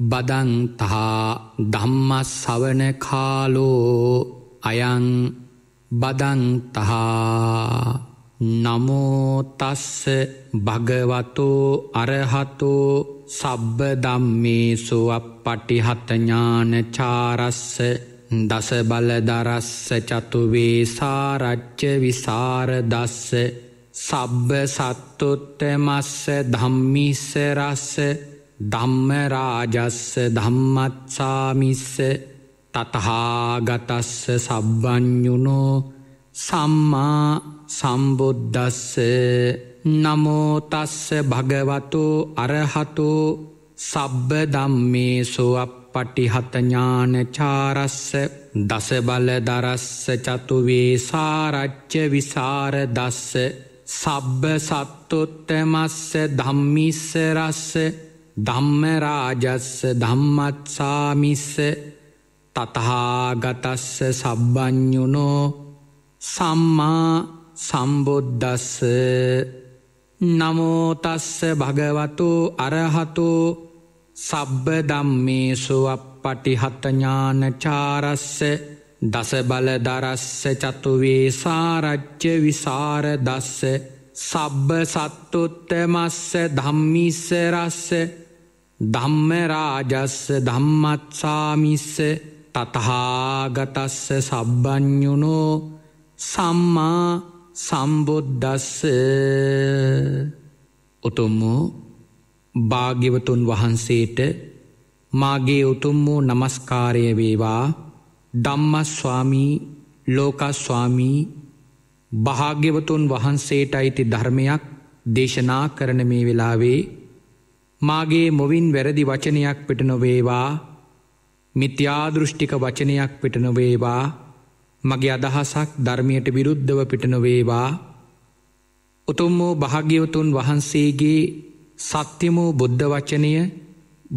බදන්තහා ධම්මස් සවන කාලෝ අයං බදන්තහා නමෝතස්ස භගවතෝ අරහතෝ සබ්බ දම්මේසු අපපටිහතඥාන චාරස්ස දස බලදරස්ස චතුවේ සාරච්ච විසාර දස්ස සබ්බ සත්තුත්තමස්ස ධම්මිස්ස රස්ස ධම්මරාජස්ස ධම්මත්සාමිස්ස තතහාගතස්ස සබ්බඥුනෝ සම්මා සම්බුද්ධස්ස නමෝතස්ස භගවතු අරහතු සබ්බ දම්මේසු අපපටිහතඥාන චාරස්ස දසබල දරස්ස චතුවේ සාරච්ච විසාර දස්ස සබ්බ සත්තුත්තමස්ස ධම්මිස්ස රස්ස ධම්මරාජස්ස ධම්මත්සාමිස්ස තතහාගතස්ස සබ්බඥුනෝ සම්මා සම්බුද්ධස්ස නමෝතස්ස භගවතු අරහතු සබ්බ දම්මේසු අපපටිහතඥානචාරස්ස දස බලදරස්ස චතුවේ සාරච්ච විසාර දස්ස සබ්බ සත්තුත්තමස්ස ධම්මිස්ස රස්ස ධම්මරාජස්ස ධම්මත්සාමිස්ස තතහාගතස්ස සබ්බඥුනෝ සම්මා සම්බුද්ධස්ස උතුම් වූ භාග්‍යවතුන් වහන්සේට මාගේ උතුම් වූ නමස්කාරය වේවා. ධම්මස්වාමී ලෝකස්වාමී භාග්‍යවතුන් වහන්සේට අයිති ධර්මයක් දේශනා කරන මේ වෙලාවේ මාගේ මොවින් වැරදි වචනයක් පිට නොවේවා. මිත්‍යාදෘෂ්ටික වචනයක් පිට නොවේවා. මගේ අදහසක් ධර්මයට විරුද්ධව පිට නොවේවා. උතුම් වූ භාග්‍යවතුන් වහන්සේගේ සත්‍යමූ බුද්ධ වචනය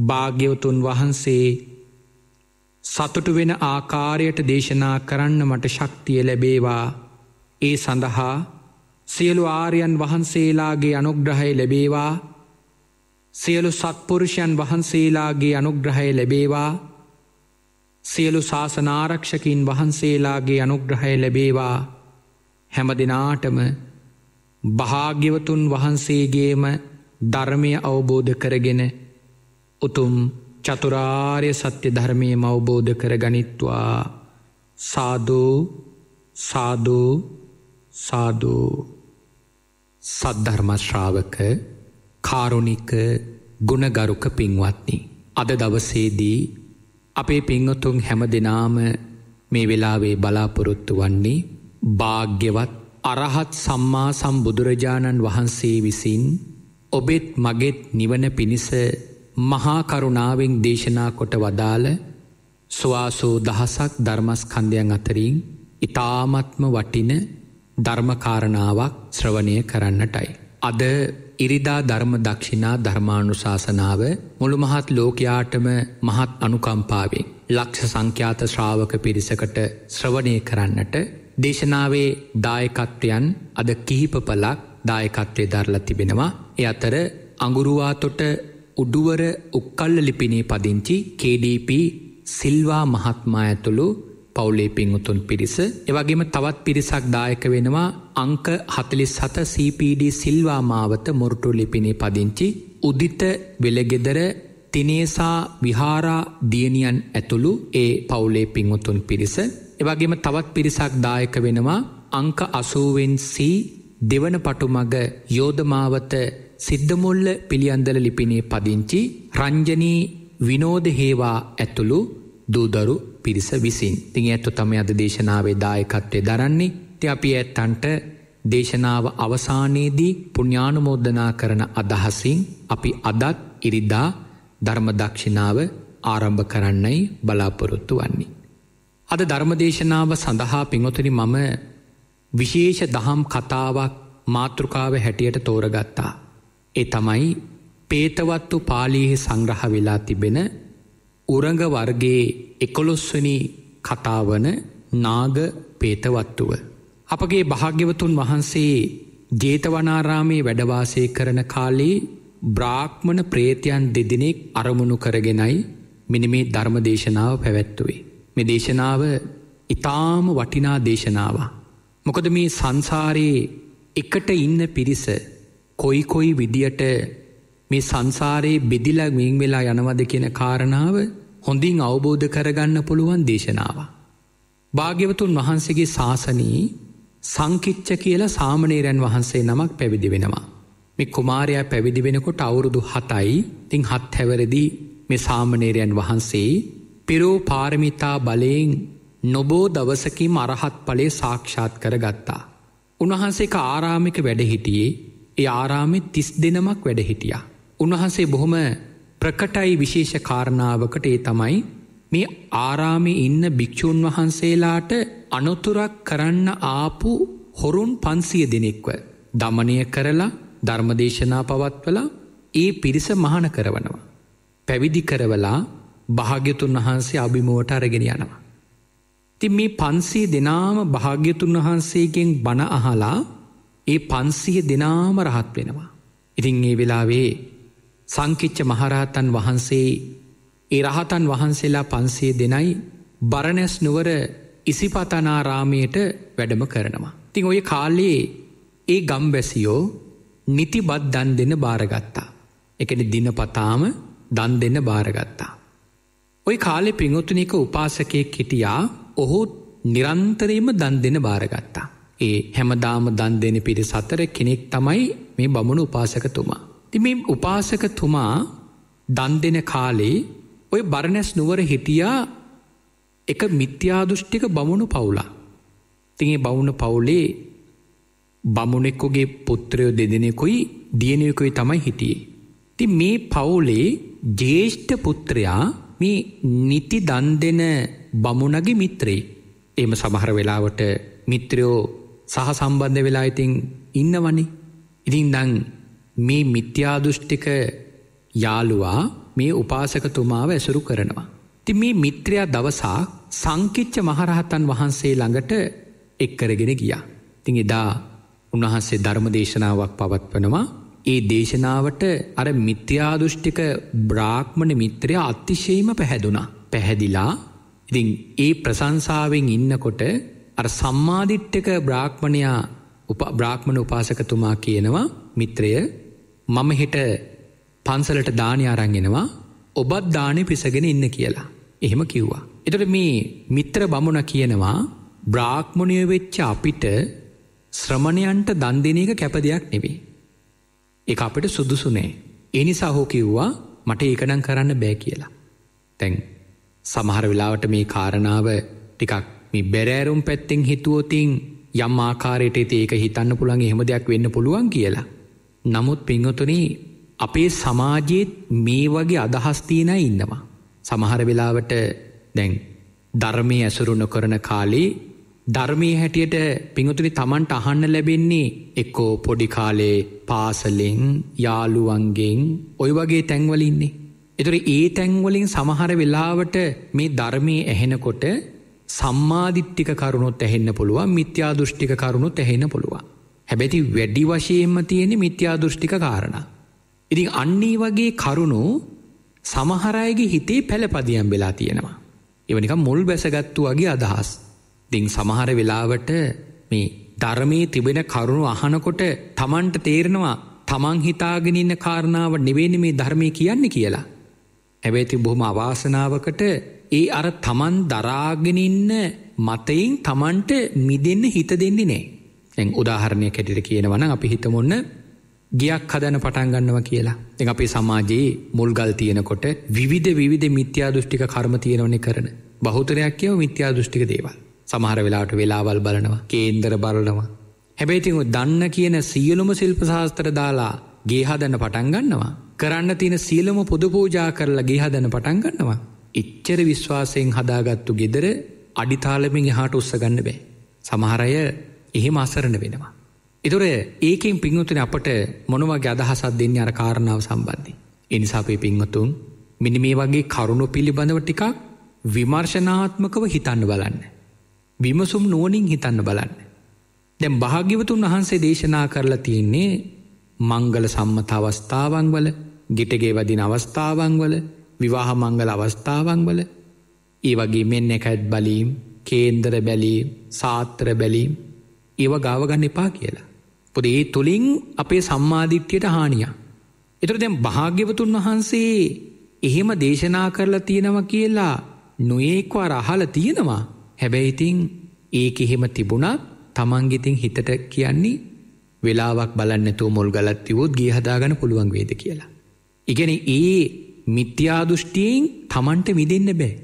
භාග්‍යවතුන් වහන්සේ සතුටු වෙන ආකාරයට දේශනා කරන්න මට ශක්තිය ලැබේවා. ඒ සඳහා සියලු ආර්යන් වහන්සේලාගේ අනුග්‍රහය ලැබේවා. සියලු සත්පුරුෂයන් වහන්සේලාගේ අනුග්‍රහය ලැබේවා. සියලු ශාසනාරක්ෂකින් වහන්සේලාගේ අනුග්‍රහය ලැබේවා. හැම දෙනාටම භාග්‍යවතුන් වහන්සේගේම ධර්මය අවබෝධ කරගෙන උතුම් චතුරාර්ය සත්‍ය ධර්මය අවබෝධ කර ගනිත්වා සාධූ සාධූ සාධූ සද්ධර්මශ්‍රාවක කාරුණික ගුණගරුක පින්වත්නි. අද දවසේදී අපේ පිංහතුන් හැම දෙනාම මේ වෙලාවේ බලාපොරොත්තු වන්නේ භාග්‍යවත් අරහත් සම්මා සම්බුදුරජාණන් වහන්සේ විසින් ඔබෙත් මගෙත් නිවන පිණිස මහාකරුණාවෙන් දේශනා කොට වදාළ ස්වාසෝ දහසක් ධර්මස්කන්ධයන් අතරින් ඉතාමත්ම වටින ධර්මකාරණාවක් ශ්‍රවණය කරන්නටයි. අද ඉරිදා ධර්ම දක්ෂිනා ධර්මානුශාසනාව මුළු මහත් ලෝකයාටම මහත් අනුකම්පාවෙන් ලක්ෂ සංඛ්‍යාත ශ්‍රාවක පිරිසකට ශ්‍රවණය කරන්නට දේශනාවේ දායකත්වයන් අද කිහිප පලක් දායකත්වය දරල තිබෙනවා. එ අතර අඟුරුවාතොට උඩුවර උක්කල්ල ලිපිනේ පදිංචි KDP සිල්වා මහත්මා ඇතුළු පවුලේ පිංඋතුන් පිරිස. එවගේම තවත් පිරිසක් දායක වෙනවා අංක හතලිස් හත CPD සිල්වා මාවත මොරටු ලිපිනේ පදිංචි උදිත වෙලගෙදර තිනේසා විහාරා දියනියන් ඇතුළු ඒ පවුලේ පිංඋතුන් පිරිස. එවගේම තවත් පිරිසක් දායක වෙනවා අංක අසූවෙන් සී දෙවන පටුමග යෝධමාවත සිද්ධමුල්ල පිළියන්දල ලිපිනේ පදිංචි රංජනී විනෝද හේවා ඇතුළු දූදරු පිරිස විසින් තිං ඇත්තු තම අද දේශනාවේ දායකත්වය දරන්නේ ති අපි ඇත්තන්ට දේශනාව අවසානයේදී පුුණ්ඥානුමෝද්ධනා කරන අදහසින් අපි අදත් ඉරිදා ධර්මදක්ෂිනාව ආරම්භ කරන්නයි බලාපොරොත්තු වන්නේ. අද ධර්මදේශනාව සඳහා පිංොතුනි මම විශේෂ දහම් කතාවක් මාතෘකාව හැටියට තෝරගත්තා. ඒ තමයි පේතවත්තු පාලීහි සංග්‍රහ වෙලා තිබෙන උරඟ වර්ගේ එකොළොස්වනි කතාවන නාග පේතවත්තුව. අපගේ භාග්‍යවතුන් වහන්සේ ජේතවනාරාමේ වැඩවාසය කරන කාලේ බ්‍රාක්්මණ ප්‍රේතයන් දෙදිනෙක් අරමුණු කරගෙනයි මිනිමේ ධර්මදේශනාව පැවැත්තුවේ. මේ දේශනාව ඉතාම වටිනා දේශනාව. මොකද මේ සංසාරයේ එකට ඉන්න පිරිස කොයි කොයි විදියට මේ සංසාරයේ බෙදිලා මින් වෙලා යනවද කියන කාරණාව හොඳින් අවබෝධ කරගන්න පුළුවන් දේශනාව. භාග්‍යවතුන් වහන්සේගේ ශාසනී සංකිච්ච කියලා සාමනේරයන් වහන්සේ නමක් පැවිදි වෙනවා. මේ කුමාරයා පැවිදි වෙනකොට අවුරුදු හතයි තිං හත් හැවරදි මේ සාමනේරයන් වහන්සේ පිරෝ පාරමිතා බලයෙන් නොබෝ දවසකින් අරහත් පලේ සාක්ෂාත් කර ගත්තා. උන්වහන්සේක ආරාමික වැඩහිටියේ ඒ ආරාමෙ තිස් දෙනමක් වැඩහිටියා. උන්වහන්සේ බොහොම ප්‍රකටයි විශේෂ කාරණාවකට ඒ තමයි මේ ආරාමි ඉන්න භික්‍ෂූන් වහන්සේලාට අනොතුරක් කරන්න ආපු හොරුන් පන්සිය දෙනෙක්ව දමනය කරලා ධර්මදේශනා පවත්වලා ඒ පිරිස මහන කරවනවා. පැවිදි කරවලා භාග්‍යතුන් වහන්සේ අභිමුවට අරගෙන යනවා. ති මේ පන්සේ දෙනාම භාග්‍යතුන් වහන්සේගෙන් බණ අහලා ඒ පන්සිය දෙනාම රහත් වෙනවා. ඉතින් ඒ වෙලාවේ සංකිච්ච මහරහතන් වහන්සේ ඒ රහතන් වහන්සේලා පන්සේ දෙනයි බරණැස් නුවර ඉසිපතනාරාමයට වැඩම කරනවා. තිං ඔය කාලයේ ඒ ගම්බැසියෝ නිති බත් දන් දෙන්න භාරගත්තා. එකන දිනපතාම දන් දෙන්න භාරගත්තා. ඔය කාලෙ පිංහොතුනික උපාසකයෙක් හිටියා ඔහු නිරන්තරයම දන් දෙන භාරගත්තා. ඒ හැමදාම දන් දෙන පිරි සතර කෙනෙක් තමයි මේ බමුණු උපාසකතුමා. ති මේ උපාසකතුමා දන් දෙන කාලේ ඔය බරණැස් නුවර හිටියා එක මිත්‍යාදුෘෂ්ටික බමුණු පවුලා. තිගේ බවුණ පවුලේ බමුණෙක්කුගේ පුත්‍රයෝ දෙදෙනෙකුයි දියනයකුයි තමයි හිටියේ. ති මේ පවුලේ ජේෂ්ඨ පුත්‍රයා මේ නිති දන් දෙන බමුණගේ මිත්‍රේ එම සමහර වෙලාවට මිත්‍රයෝ සහ සම්බන්ධ වෙලා ඉතින් ඉන්නවනේ ඉතින් දං මේ මිත්‍යාදුෘෂ්ටික යාළුවා මේ උපාසකතුමාව ඇසුරු කරනවා. ති මේ මිත්‍රයා දවසා සංකිච්ච මහරහතන් වහන්සේ ළඟට එක්කරගෙන ගියා. තිං එදා උන්වහන්සේ ධර්ම දේශනාවක් පවත්වනවා ඒ දේශනාවට අර මිත්‍යාදුෘෂ්ටික බ්‍රාක්්මණ මිත්‍රය අතිශයීම පැහැදුනා. පැහැදිලා ඉතින් ඒ ප්‍රසංසාවෙන් ඉන්නකොට අර සම්මාධිට්ටක බ්‍රාක්්මණයා බ්‍රාක්්මණ උපාසකතුමා කියනවා මිත්‍රය මම හිට පන්සලට දානය අරංගෙනවා ඔබත් දානය පිසගෙන ඉන්න කියලා. එහෙම කිව්වා. එතට මේ මිත්‍ර බමුණ කියනවා බ්‍රාක්්මණය වෙච්ච අපිට ශ්‍රමණයන්ට දන්දින එක කැප දෙයක් නෙවේ. එක අපට සුදුසුනේ. එනිසා හෝ කිව්වා මට ඒකනං කරන්න බෑ කියලා. තැන් සමහර වෙලාවට මේ කාරණාව ටිකක් මේ බැරෑරුම් පැත්තෙන් හිතුවෝතින් යම් ආකාරයට ඒක හිතන්න පුළන් එහෙම දෙයක් වෙන්න පුළුවන් කියලා. නමුත් පිංහතුනී අපේ සමාජයේත් මේ වගේ අදහස්තිීන ඉන්නවා. සමහර වෙලාවට දැන් ධර්මය ඇසුරු නොකරන කාලේ ධර්මය හැටියට පිංහතුනි තමන්ට අහන්න ලැබෙන්නේ එක්කෝ පොඩිකාලේ පාසලෙන් යාළුවන්ගෙන් ඔය වගේ තැන්වලින්නේ. එතුර ඒ තැන්වලින් සමහර වෙලාවට මේ ධර්මය ඇහෙනකොට සම්මාධිට්ටික කරුණුත් ඇහෙන්න පුළුවන් මිත්‍යා දෘෂ්ටික කරුණුත් ඇහෙන්න පුළුවන්. හැබැති වැඩි වශයෙන්ම තියෙන මිත්‍යා දෘෂ්ටික කාරණ. ඉතින් අන්නේ වගේ කරුණු සමහරයගේ හිතේ පැළපදියම් වෙලා තියෙනවා. එවනික මුල් බැසගත්තු වගේ අදහස්. දිං සමහර වෙලාවට මේ ධර්මයේ තිබෙන කරුණු අහනකොට තමන්ට තේරෙනවා තමන් හිතාගෙනන්න කාරණාව නෙවෙන මේ ධර්මය කියන්න කියලා. හැබැති බොහොම අවාසනාවකට ඒ අර තමන් දරාගෙනඉන්න මතයින් තමන්ට මිදන්න හිත දෙන්නේ නෑ. ඇ උදාහරණය කැටිට කියනවන අපි හිතමුන්න ගියක් හදන පටන් ගන්නවා කියලා. එ අපේ සමාජයේ මුල්ගල් තියෙනකොට විවිධ විවිධ මිත්‍යා දෘෂ්ටික කර්ම තියෙනවන කරන බහුතරයක් කියව මිත්‍යා දෘෂ්ටික දේවල්. සමහර වෙලාට වෙලාවල් බලනවා කේන්දර බලනවා. හැබැයිතින් දන්න කියන සියලුම ශිල්ප ශාස්ත්‍ර දාලා ගේ හදන්න පටන් ගන්නවා. කරන්න තියෙන සියලම පොදු පූජා කරලා ගේ හදන පටන් ගන්නවා. එච්චර විශ්වාසයෙන් හදාගත්තු ගෙදර අඩිතාලමින් එහාට උත්සගන්න බෑ. සමහරය එහෙම අසරණ වෙනවා. එතුර ඒකෙන් පිංහතුන අපට මොනවගේ අදහසත් දෙන්න අර කාරණාව සම්බන්ධි. එනිසාපේ පිංහතුන් මිනි මේ වගේ කරුණු පිළිබඳව ටිකක් විමර්ශනාත්මකව හිතන්න බලන්න. විමසුම් නුවනින් හිතන්න බලන්න. දැම් භාග්‍යවතුන් වහන්සේ දේශනා කරලා තියන්නේ මංගල සම්මත අවස්ථාවන් වල ගෙටගේ වදින අවස්ථාවන් වල විවාහ මංගල අවස්ථාවන් වල ඒ වගේ මෙන්න එකඇත් බලීම් කේන්දර බැලීම් සාත්‍ර බැලීම් ඒව ගාවගන්න එපා කියලා. පොද ඒ තුළින් අපේ සම්මාධිත්‍යයට හානිය. එතුර දැම් භාග්‍යවතුන් වහන්සේ එහෙම දේශනා කරලා තියෙනව කියලා නොඒක්වා රහල තියෙනවා හැබැයිඉතිං ඒක එහෙම තිබුණත් තමන්ගෙතින් හිතට කියන්නේ වෙලාවක් බලන්නතුව මුල් ගලත්තිවෝත් ගේ හදාගන පුළුවන් වේද කියලා. ඉගෙන ඒ මිත්‍යාදුෘෂ්ටියෙන් තමන්ට විදින්න බෑ.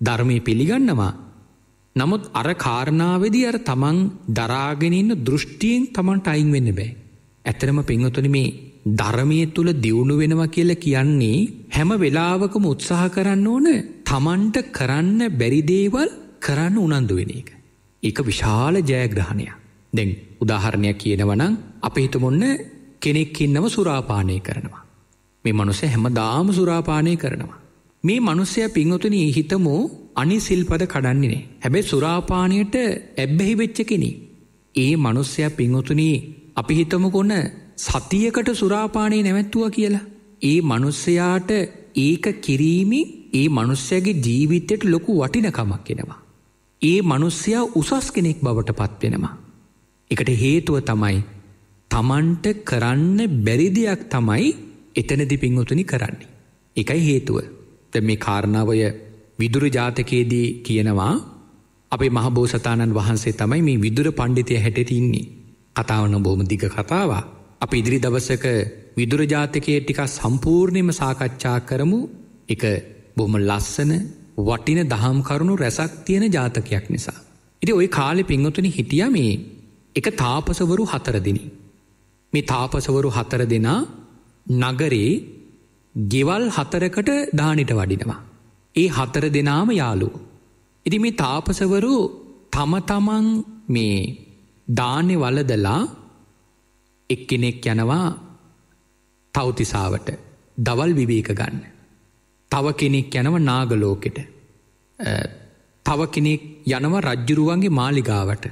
ධර්මය පිළිගන්නවා. නමුත් අර කාරණාවදී අර තමන් දරාගෙනන්න දෘෂ්ටියෙන් තමන්ට අයින් වෙන්න බෑ. ඇතරම පිංහතුන මේ ධර්මය තුළ දියුණු වෙනවා කියල කියන්නේ හැම වෙලාවකම උත්සාහ කරන්න ඕන තමන්ට කරන්න බැරිදේවල් කරන්න උනන්දු වෙන එක. ඒක විශාල ජයග්‍රහණයක්. දැන් උදාහරණයක් කියනවනං අප හිතමුන්න කෙනෙක්කින්නව සුරාපානය කරනවා. මේ මනුස හැම දාම සුරාපානය කරනවා. මේ මනුස්සය පිංහතුන හිතමෝ අනි සිල්පද කඩන්නේනේ හැබැ සුරාපානයට ඇබ්බැහි වෙච්ච කෙනෙ. ඒ මනුස්සය පිංහතුනී අපි හිතමකොන්න සතියකට සුරාපානය නැවැත්තුව කියලා. ඒ මනුස්සයාට ඒක කිරීමි ඒ මනුස්සයගේ ජීවිතයට ලොකු වටිනකමක් කෙනවා. ඒ මනුස්සයා උසස් කෙනෙක් බවට පත්වෙනවා. එකට හේතුව තමයි තමන්ට කරන්න බැරි දෙයක් තමයි එතනදි පිංහතුනි කරන්නේ. එකයි හේතුව. ද මේ කාරණාවය විදුර ජාතකයේදී කියනවා අපේ මහබෝසතාණන් වහන්සේ තමයි මේ විදුර පණ්ඩිතය හැටට ඉන්නේ. කතාවන බොහොම දිග කතාවා. අප ඉදිරි දවසක විදුර ජාතකය ටික සම්පූර්ණයම සාකච්ඡා කරමු එක බොහොම ලස්සන වටින දහම් කරුණු රැසක් තියෙන ජාතකයක් නිසා. ඉති ඔය කාලෙ පිංහතුන හිටිය මේ එක තාපසවරු හතරදිනි. මේ තාපසවරු හතර දෙනා නගරේ ගෙවල් හතරකට දානිට වඩිනවා. ඒ හතර දෙනාම යාලු. ඉති මේ තාපසවරු තම තමන් මේ දානෙ වලදලා එක්කෙනෙක් යනවා තවතිසාවට දවල් විවේක ගන්න. තව කෙනෙක් යනව නාගලෝකෙට. තව කෙනෙක් යනව රජ්ජුරුවන්ගේ මාලිගාවට.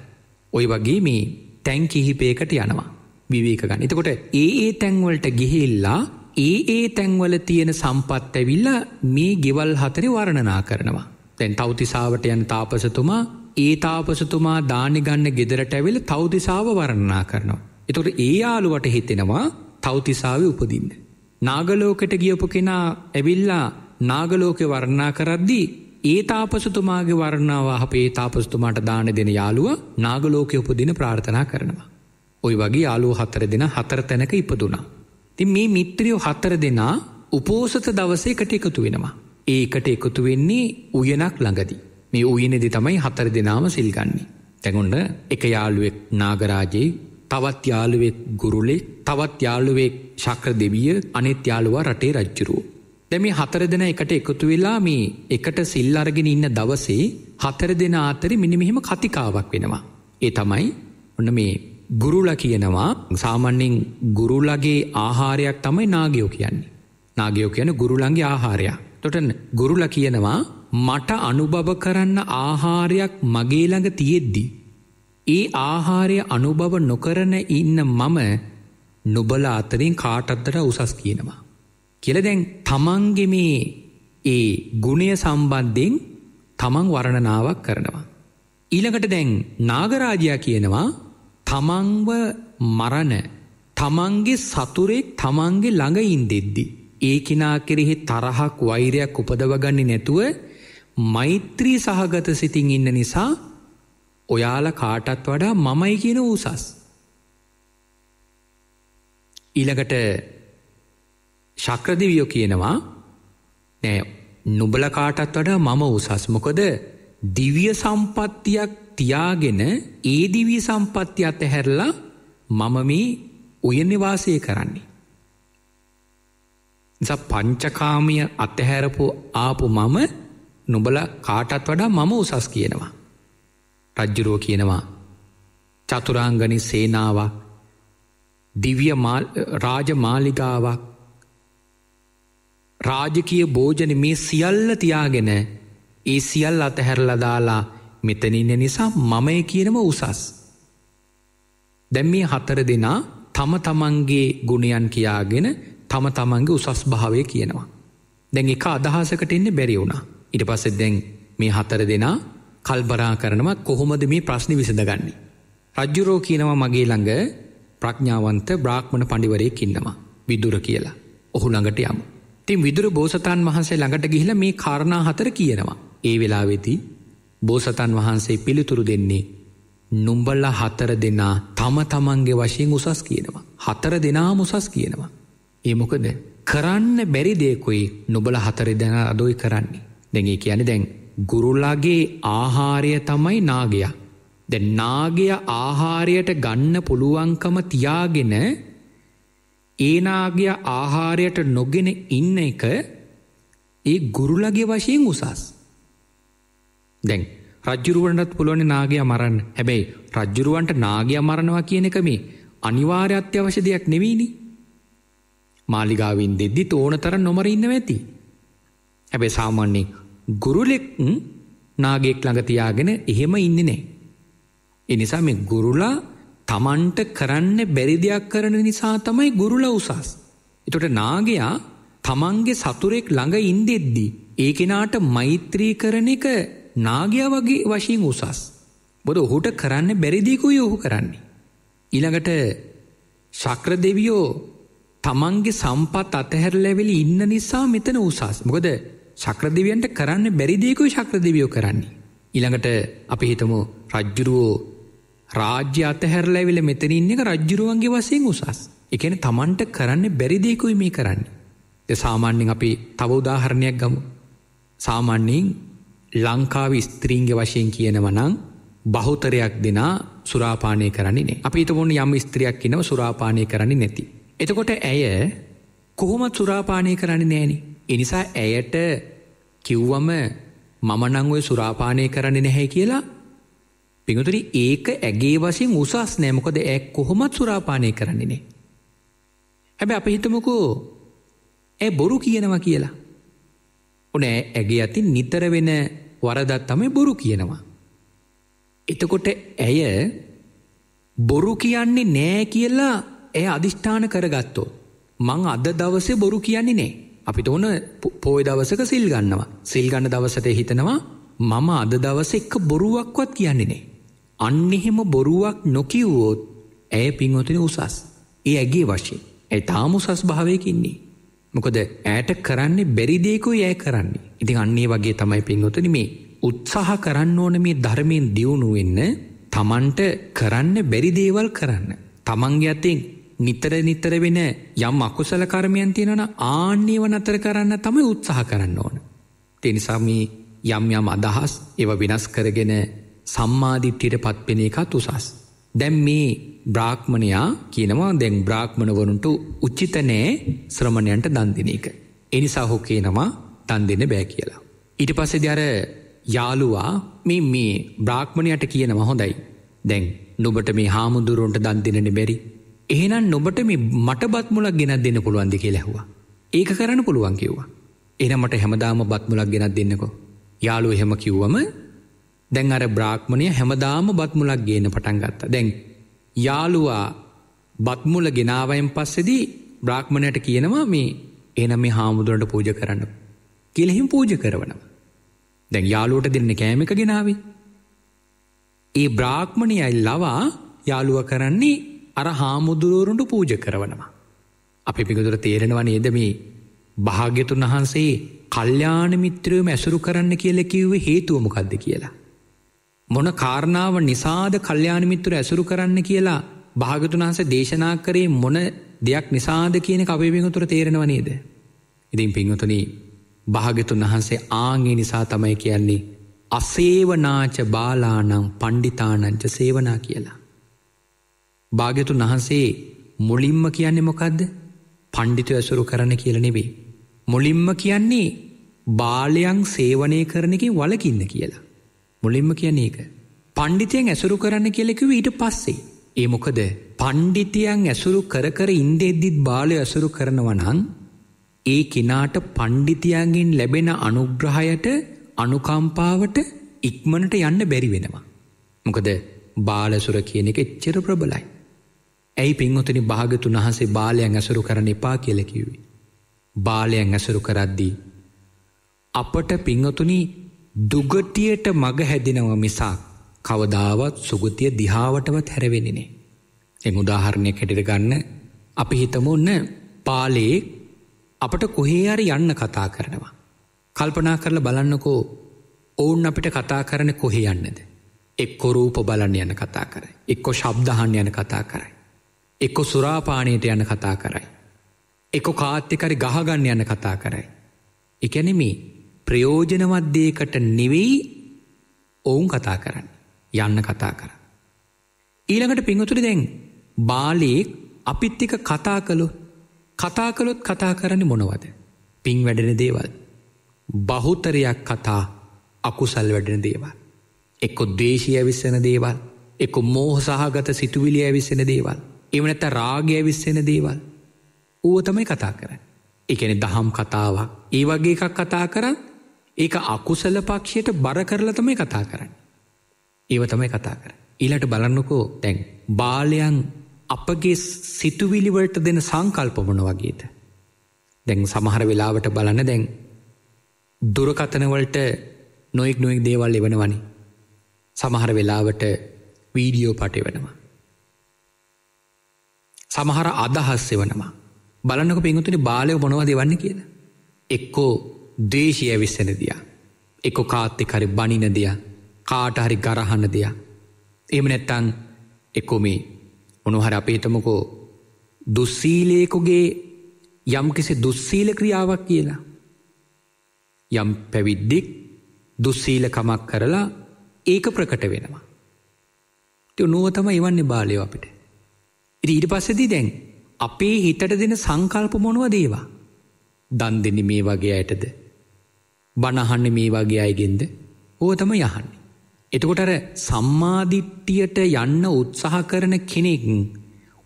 ඔය වගේ මේ තැන් කිහිපේකට යනවා. විවේක ගන්න. එතකොට ඒ ඒ තැන්වලට ගිහිල්ලා ඒ ඒ තැන්වල තියෙන සම්පත් ඇවිල්ලා මේ ගෙවල් හතරි වර්ණනා කරනවා. තැන් තවතිසාාවට යන තාපසතුමා ඒ තාපසතුමා දානි ගන්න ගෙදරට ඇවිල් තවතිසාාව වර්ණනා කරනවා. එතොට ඒ යාළුවට හිතෙනවා තවතිසාාව උපදින්න. නාගලෝකට ගියපු කෙනා ඇවිල්ලා නාගලෝකෙ වර්ණා කරද්දී ඒ තාපසතුමාගේ වර්ණාව අපේ තාපස්තුමාට දාන දෙන යාළුව නාගලෝකය උපදින ප්‍රාර්ථනා කරනවා. ඔය වගේ යාලුව හතර දෙෙන හතර තැනක ඉපදුනා. ති මේ මිත්‍රියෝ හත්තර දෙනා උපෝසත දවසේකට එකතු වෙනවා. ඒකට එකතු වෙන්නේ උයනක් ළඟදි. මේ උයනෙදි තමයි හතර දෙනාම සිල්ගන්නේ. තැගුන්ඩ එක යාළුවෙක් නාගරාජයේ තවත් යාළුවෙක් ගුරුලෙක් තවත් යාළුවෙක් ශක්‍ර දෙවිය අනෙත් යාළුවා රටේ රජ්ජුරුව. දැ මේ හතර දෙන එකට එකතු වෙලා මේ එකට සිල් අරගෙන ඉන්න දවසේ හතර දෙන ආතරි මිනිමිහිම කතිකාවක් වෙනවා. ඒ තමයි ඔන්න මේ ගුරුල කියනවා සාමන්‍යෙන් ගුරුලගේ ආහාරයක් තමයි නාගයෝ කියන්නේ. නාගයෝ කියන ගුරුලන්ගේ ආහාරයක්. තොට ගුරුල කියනවා මට අනුභව කරන්න ආහාරයක් මගේළඟ තියෙද්දි. ඒ ආහාරය අනුභව නොකරන ඉන්න මම නොබල අතරින් කාටත්තට උසස් කියනවා. කියල දැන් තමන්ගෙ මේ ඒ ගුණය සම්බන්ධයෙන් තමන් වරණනාවක් කරනවා. ඊළඟට දැන් නාගරාජයා කියනවා තමන්ව මරණ තමන්ගේ සතුරෙක් තමන්ගේ ළඟයින් දෙද්දි. ඒ කෙනා කෙරෙහි තරහක් වෛරයක් උපදවගන්නේ නැතුව මෛත්‍රී සහගත සිතින් ඉන්න නිසා ඔයාල කාටත් වඩා මමයි කියන වූසස්. ඊළඟට ශක්‍රදිවියෝ කියනවා නෑ නුබල කාටත් වඩා මම උසස් මොකද දිවිය සම්පත්තියක් තියාගෙන ඒ දිවිය සම්පත්ති අතහැරලා මම මේ උයනිවාසය කරන්නේ. නිසා පංචකාමිය අතහැරපු ආපු මම නුබල කාටත් වඩා මම උසස් කියනවා. රජ්ජුරුව කියනවා චතුරාංගනි සේනාවක් දිවිය රාජමාලිගාවක් රාජකය භෝජන මේ සියල්ල තියාගෙන ඒ සියල් අතහැරලදාලා මෙතනින්න නිසා මමය කියනම උසස්. දැම් මේ හතර දෙනා තම තමන්ගේ ගුණයන් කියාගෙන තම තමන්ගේ උසස් භාවය කියනවා. දැන් එක අදහසකට එන්න බැරි වුණා. ඉට පස්සෙ දැන් මේ හතර දෙනා කල්බරා කරනවා කොහොමද මේ ප්‍රශ්නි විසඳගන්නේ. රජ්ජුරෝ කියනවා මගේ ළඟ ප්‍රඥාවන්ත බ්‍රාහ්මණ පඩිවරයෙක් ඉන්නවා. විදුර කියලා. ඔහු ළඟට යමු. තින් විදුර බෝසතන් වහන්සේ ළඟට ගිහිල මේ කාරණා හතර කියනවා. ඒ වෙලා වෙති බෝසතන් වහන්සේ පිළිතුරු දෙන්නේ නුම්බල්ල හතර දෙනා තම තමන්ගේ වශයෙන් උසස් කියනවා. හතර දෙනා මුසස් කියනවා. ඒමොකද කරන්න බැරි දෙයකොයි නොබල හතර දෙන අදොයි කරන්නේ. දැගේ කියන දැන් ගුරුල්ලාගේ ආහාරය තමයි නාගයා. දැ නාගය ආහාරයට ගන්න පුළුවන්කම තියාගෙන ඒනාගය ආහාරයට නොගෙන ඉන්න එක ඒ ගුරුලගේ වශයෙන් උසස්. දැන් රජ්ජුරුවන්ටත් පුළුවන නාගය මරන්න හැබැයි රජ්ජුරුවන්ට නාගය මරණවා කියන එක මේ අනිවාර්ය අත්‍යවශ්‍ය දෙයක් නෙවීනි. මාලිගාවින් දෙද්දි ඕන තර නොමර ඉන්න ඇති. හැබැ සාමාන්‍යෙන් ගුරුලෙක් නාගෙක් ළඟතියාගෙන එහෙම ඉන්න නෑ. එනිසා මේ ගුරුලා තමන්ට කරන්න බැරි දෙයක් කරන නිසා තමයි ගුරුල උසස්. එතොට නාගයා තමන්ගේ සතුරෙක් ළඟ ඉන්දෙද්දි. ඒ කෙනාට මෛත්‍රී කරන එක නාගයා වගේ වශයෙන් උසස්. බොද ඔහුට කරන්න බැරිදිකුයි ඔහු කරන්නේ. ඊළඟට ශක්‍ර දෙවියෝ තමන්ගේ සම්පත් අතහැරලැවෙලි ඉන්න නිසා මෙතන උසස්. මොකද ශක්‍රදිවියන්ට කරන්න බැරිදයකුයි ශක්‍රදිවියෝ කරන්නේ. ඉළඟට අපි හිතමු රජ්ජුරුවෝ රාජ්‍ය අතහැරලැවිල මෙතන ඉන්න එක රජ්ජුරුවන්ගේ වසයෙන් උසස්. එකන තමන්ට කරන්න බැරිදයකුයි මේ කරන්න. සාමාන්‍යෙන් අපි තව උදාහරණයක් ගමු. සාමාන්‍යයෙන් ලංකාව ස්ත්‍රීන්ගේ වශයෙන් කියනවනං බහුතරයක් දෙනා සුරාපානය කරන්නේ නේ අපි තමුණ යම් ස්ත්‍රියක් කියනව සුරාපානය කරන්නේ නැති. එතකොට ඇය කොහොමත් සුරාපානය කරන්නේ නෑනි. එනිසා ඇයට කිව්වම මමනංඔය සුරාපානය කරන්නේ නැහැ කියලා පිඟතුරි ඒක ඇගේ වසින් උසස් නෑමකොද ඇ කොහොමත් සුරාපානය කරන්නේනේ. හැබැ අප හිතමකෝ ඇ බොරු කියනවා කියලා. ඕනෑ ඇගේ අතින් නිතර වෙන වරදත් තමයි බොරු කියනවා. එතකොට ඇය බොරු කියන්නේ නෑ කියලා ඇය අධිෂ්ඨාන කරගත්තෝ. මං අද දවසේ බොරු කියන්නේ නෑ. අපිට ඕන පෝය දවසක සිල් ගන්නවා. සිල් ගන්න දවසට හිතනවා මම අද දවස එක්ක බොරුවක්වත් කියන්නේ නෑ. අන්න එහෙම බොරුවක් නොකිව්වෝත් ඇය පින්වතුන උසස්. ඒ ඇගේ වශයෙන්. ඇ තාම උසස් භාවයකින්නේ. මොකද ඇයට කරන්නේ බැරිදේකුයි ඇය කරන්නේ. ඉතින් අන්නේ වගේ තමයි පින්වතුන මේ උත්සාහ කරන්න ඕන මේ ධර්මයෙන් දියුණු වෙන්න තමන්ට කරන්න බැරි දේවල් කරන්න. තමන්ගේ අතින් නිතර නිතර වෙන යම් අකුසල කර්මයන් තියෙනවන ආන්නේව නතර කරන්න තමයි උත්සාහ කරන්න ඕන. තෙනිසාම යම් යම් අදහස් ඒව වෙනස් කරගෙන සම්මාධිට්ටියට පත්පෙන එකත් උසස්. දැම් මේ බ්‍රාහ්මණයා කියනවා දැන් බ්‍රාහ්මණවරුන්ට උච්චිතනෑ ශ්‍රමණයන්ට දන්දින එක. එනිසා හෝ කියනවා තන් දෙන්න බෑ කියලා. ඊට පස්සෙ දර යාළුවා මේ මේ බ්‍රාහ්මණයට කියනව හොඳයි. දැන් නොබට මේ හාමුදුරුවන්ට දන් දෙනන බැරි. එහෙනම් නොබට මේ මට බත්මුලක් ගෙනත් දෙන්න පුළුවන්ද කියලැහවා. ඒක කරන්න පුළුවන් කිව්වා. එනමට හැමදාම බත්මුලක් ගෙනත් දෙන්නකෝ. යාලු එහෙම කිව්වම දැන් අර බ්‍රාහ්මණය හැමදාම බත්මුලක් ගේන පටන් ගත්ත. දැන් යාළුවා බත්මුල ගෙනාවයෙන් පස්සෙදී බ්‍රාහ්මණයට කියනවා මේ එනම් මේ හාමුදුරට පූජ කරන්න. කියලෙහිම් පූජ කරවනවා. දැන් යාලුවට දෙන්න කෑමක ගෙනාවේ. ඒ බ්‍රාහ්මණයයි ලවා යාළුව කරන්නේ අර හාමුදුරුවරුන්ට පූජ කරවනවා. අපි පිකතුර තේරෙනවා නේද මේ භාග්‍යතුන් වහන්සේ කල්්‍යාන මිත්‍රයෝම ඇසුරු කරන්න කියල කිව්වේ හේතුවමකක්ද කියලා. මොන කාරණාව නිසාද කල්්‍යාන මිත්‍ර ඇසුරු කරන්න කියලා භාගතුන් වහන්ස දේශනා කරේ මොන දෙයක් නිසාද කියන අපේ පිඟතුර තේරෙනව නේද. ඉතින් පිංහතුනී භාගතුන් වහන්සේ ආගේ නිසා තමයි කියන්නේ අසේවනාච බාලානං පණ්ඩිතානංච සේවනා කියලා. භාගතුන් වහන්සේ මුලින්ම කියන්නේ මොකක්ද පණ්ඩිතු ඇසුරු කරන්න කියල නෙවේ. මුලින්ම කියන්නේ බාලයන් සේවනය කරනකින් වලකින්න කියලා. මුලින්ම කියන ඒක. පණ්ඩිතයන් ඇසුරු කරන්න කියලෙකව ඊට පස්සේ. ඒ මොකද පණ්ඩිතියන් ඇසුරු කර කර ඉන්දෙද්දිත් බාලය ඇසුරු කරනවනං ඒ කෙනාට පණ්ඩිතියන්ගෙන් ලැබෙන අනුග්‍රහයට අනුකම්පාවට ඉක්මනට යන්න බැරි වෙනවා. මොකද බාලසුර කියන එක එච්චර ප්‍රබලයි. ඇයි පින්වතුනි භාගතුන් වහසේ බාලයන් ඇසුරු කරන්න එපා කියලකිවේ. බාලයන් ඇසුරු කරද්දී. අපට පිංහතුනි දුගටියට මග හැදිනව මිසා කවදාවත් සුගතිය දිහාවටවත් හැරවෙනිනේ. එ උදාහරණය කෙටිට ගන්න අපි හිතමු ඔන්න පාලේ අපට කොහේහරි යන්න කතා කරනවා. කල්පනා කරලා බලන්නකෝ ඔවුන් අපිට කතා කරන කොහෙ යන්නද. එක්කො රූප බලන්න යන කතා කරයි. එක්කො ශබ්දහන් යන කතා කරයි. එක්කො සුරාපානයට යන කතා කරයි. එකො කාත්්‍යකරි ගහගන්න යන කතා කරයි. එකැනෙමි ප්‍රයෝජනවත්දයකට නෙවෙයි ඔවුන් කතා කරන්න යන්න කතා කර. ඊළඟට පිංහතුරි දැන් බාලයෙක් අපිත් එක කතා කළු කතා කළොත් කතා කරන්න මොනවද. පින් වැඩෙන දේවල්. බහුතරයක් කතා අකුසල් වැඩෙන දේවල්. එක්කො දේශය ඇවිස්සන දේවල් එක මෝහ සහගත සිතුවිලි ඇවිස්සෙන දේවල්. එවනැත රාගය ඇවිස්සෙන දේවල්. ඌව තමයි කතා කරන්න. එකන දහම් කතාවක් ඒ වගේ එකක් කතා කරන්න ඒක අකුසල පක්ෂයට බර කරලා තමයි කතා කරන්න. ඒව තමයි කතා කර. ඊලට බලන්නකෝ තැන් බාලයන් අපගේ සිතුවිලිවලට දෙන සංකල්පමන වගේද. දැන් සමහර වෙලාවට බලන්න දැන් දුරකතනවලට නොෙක් නොෙක් දේවල් එවන වනි. සමහර වෙලාවට වීඩියෝ පටි වෙනවා. සමහර අදහස් එවනවා. බලන්නක පිංහතුනි බාලය මොනව දෙවන්න කියලා. එක්කෝ දේශය ඇවිස්සෙන දයා. එක්කො කාත්තෙ කරි බනින දෙයක් කාට හරි ගරහන්න දෙයක්. එම නැත්තං එක්කොමේ උනුහර අපේතමකෝ දුස්සීලයකුගේ යම්කිසි දුස්සීල ක්‍රියාවක් කියලා. යම් පැවිද්දික් දුස්සීලකමක් කරලා ඒක ප්‍රකට වෙනවා. නුවතම එවන්නේ බාලයෝ අපිට. ඊට පස්සදී දැන් අපේ හිතට දෙන සංකල්ප මොනුව දේවා. දන් දෙන්න මේ වගේ අයටද. බණහන්න මේ වගේ අයගෙන්ද ඕතම යහන්නේ. එතකොට අර සම්මාධිට්ටියට යන්න උත්සාහ කරන කෙනෙක්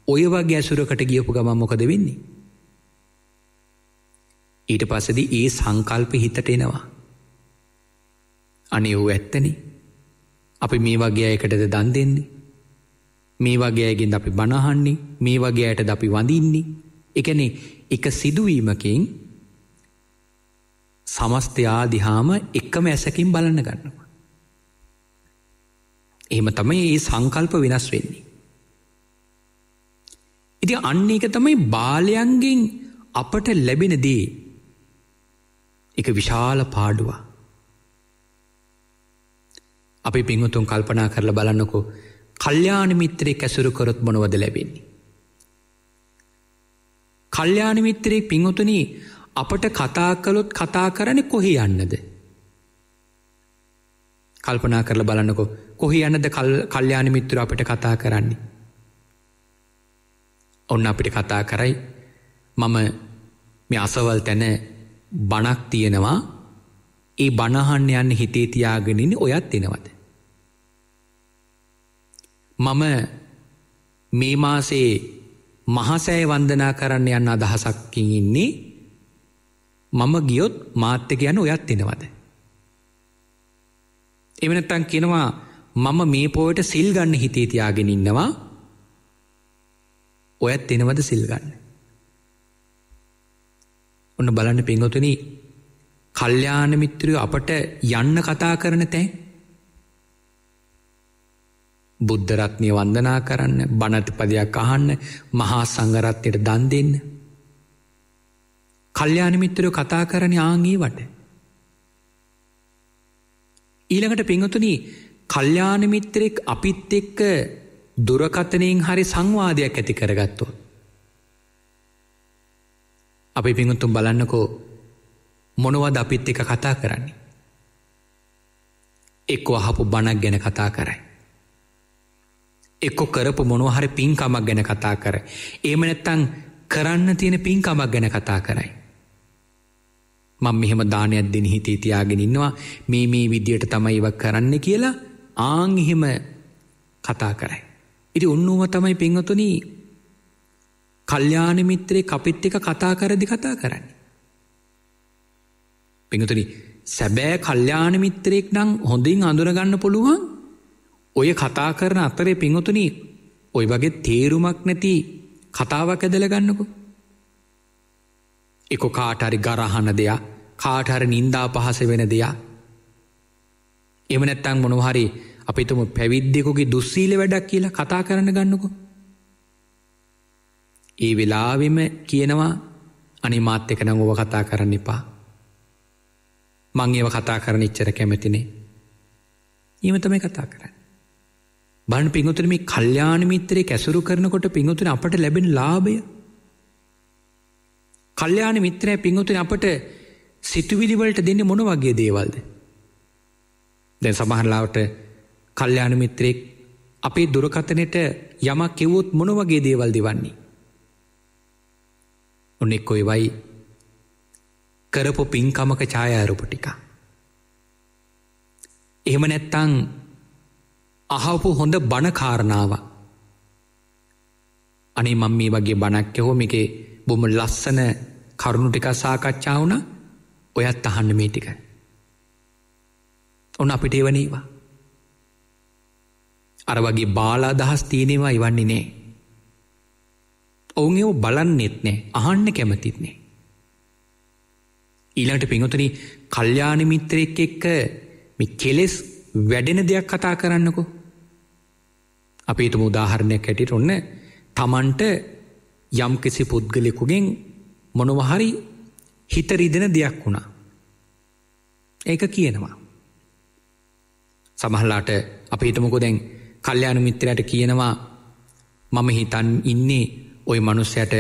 ඔය වගේ ඇසුරකට ගියපු ගමන් මොකද වෙන්නේ. ඊට පසද ඒ සංකල්ප හිතට එනවා. අනේ වූ ඇත්තන අපි මේ වගේ අයකටද දන් දෙන්නේ. මේ වගේ අයගෙන් අපි බණහන්නේ මේ වගේ අයට ද අපි වඳින්නේ එකනේ එක සිදුවීමකින් සමස්තයා දිහාම එක්කම ඇසකින් බලන්න ගන්නවා. එහෙම තමයි ඒ සංකල්ප වෙනස් වෙන්නේ. ඉති අන්න එක තමයි බාලයන්ගෙන් අපට ලැබෙන දේ එක විශාල පාඩුවා. අපි පිංහතුන් කල්පනා කරලා බලන්නකෝ කල්්‍යාන මිත්‍රයෙක් ඇසුරු කොරොත් මොනවද ලැබෙන්නේ. කල්්‍යාන මිත්‍රයෙක් පිංහතුනී අපට කතා කළොත් කතා කරන කොහි යන්නද. කල්පනා කරල බලන්නකො කොහි යන්නද කල්්‍යාන මිත්‍ර අපට කතා කරන්නේ. ඔන්න අපිට කතා කරයි මම මේ අසවල් තැන බණක් තියෙනවා ඒ බණහන්න යන්න හිතේ තියාගෙනනි ඔයත් දෙනවද. මම මේ මාසේ මහසෑ වන්දනා කරන්න යන්න අදහසක්කින් ඉන්නේ මම ගියොත් මාත්‍යක යන ඔයත් එෙනවද. එමනත්තන් කෙනවා මම මේ පෝයට සිල් ගන්න හිතේ තියාගෙන ඉන්නවා ඔයත් එනවද සිල්ගන්න. ඔන්න බලන්න පින්ගොතුන කල්්‍යාන මිත්‍රයෝ අපට යන්න කතා කරන තැන් බුද්ධරත්නය වන්දනා කරන්න බනතපදයක් අහන්න මහා සංගරත්යට දන් දෙන්න. කල්්‍යානමිත්‍රයෝ කතා කරන ආංගේ වට. ඊළඟට පිංහතුන කල්්‍යානමිත්‍රෙක් අපිත් එක්ක දුරකතනයෙන් හරි සංවාදයක් ඇති කරගත්තෝ. අපි පිංහතුම් බලන්නකෝ මොනවද අපිත් එක කතා කරන්නේ. එක්කෝ අහපු බණක් ගැන කතා කරයි. එක්කො කරපු මොනවහරි පින්කමක් ගැන කතා කර. ඒම නැත්තං කරන්න තියෙන පින්කමක් ගැන කතා කරයි. මං මෙහෙම දානයක් දෙන හිතේ තියාගෙන ඉන්නවා මේ මේ විදියට තමයි ඉවක් කරන්න කියලා ආං එහෙම කතා කරයි. ඉති ඔන්නුව තමයි පින්වතුන කල්්‍යාන මිත්‍රේ කපිත් එක කතා කරදි කතා කරන්න. පිඟතුනි සැබෑ කල්්‍යාන මිත්‍රයෙක් නං හොඳින් අඳුරගන්න පුළුවන් ඔය කතා කරන අතරේ පිංහතුනී ඔය වගේ තේරුමක් නැති කතාවක් ඇදල ගන්නකු. එක කාටරි ගරහන දෙයක් කාටහර නින්දා පහස වෙන දෙයක්. එම නැත්තං මොනහරි අපිතුම පැවිද්දෙකුගේ දුස්සීල වැඩක් කියලා කතා කරන්න ගන්නකු. ඒ වෙලාවෙම කියනවා අනිමාත් එක නම් ඔව කතා කරන්න එපා. මං ඒව කතා කරන ඉච්චර කැමතිනේ. ඊම තමයි කතා කරන්න. බණ පිංහතුන මේ කල්්‍යාන මිත්‍රයේ කැසුරු කරනකොට පිංහතුන අපට ලැබෙන ලාභය. කල්්‍යාන මිත්‍රය පිංහතුන අපට සිතුවිලිවලට දෙන්න මොන වගේ දේවල්ද. දැන් සමහරලාවට කල්්‍යාන මිත්‍රයෙක් අපේ දුරකතනයට යමක් කෙවොත් මොන වගේ දේවල් දෙවන්නේ. ඔන්නෙක් කොයි වයි කරපු පින්කමක ඡායාරූප ටික. එහෙම නැත්තං අහවපු හොඳ බණකාරණාව. අනේ මං මේ වගේ බණක් හෝ මේකේ බොම ලස්සන කරුණු ටික සාකච්ඡා වුණ ඔයත් අහන්න මේ ටික. ඔන්න අපිට එවනේවා. අර වගේ බාලා දහස් තියනෙවා ඉවන්නේ නෑ. ඔවුන් එව බලන්නෙත් නෑ අහන්න කැමතිත් නෑ. ඊළඟට පිංහතුනි කල්්‍යාන මිත්‍රයෙක් එක්ක මේ කෙලෙස් වැඩෙන දෙයක් කතා කරන්නකෝ. අපේතුම උදාහරණයක් හැටිට ඔන්න තමන්ට යම් කිසි පුද්ගලෙකුගෙන් මොනවහරි හිතරිදෙන දෙයක් වුණා. ඒක කියනවා. සමහල්ලාට අප හිතමකො දැන් කල්්‍යයානු මිත්‍රයට කියනවා මම හිතන් ඉන්නේ ඔය මනුස්සයට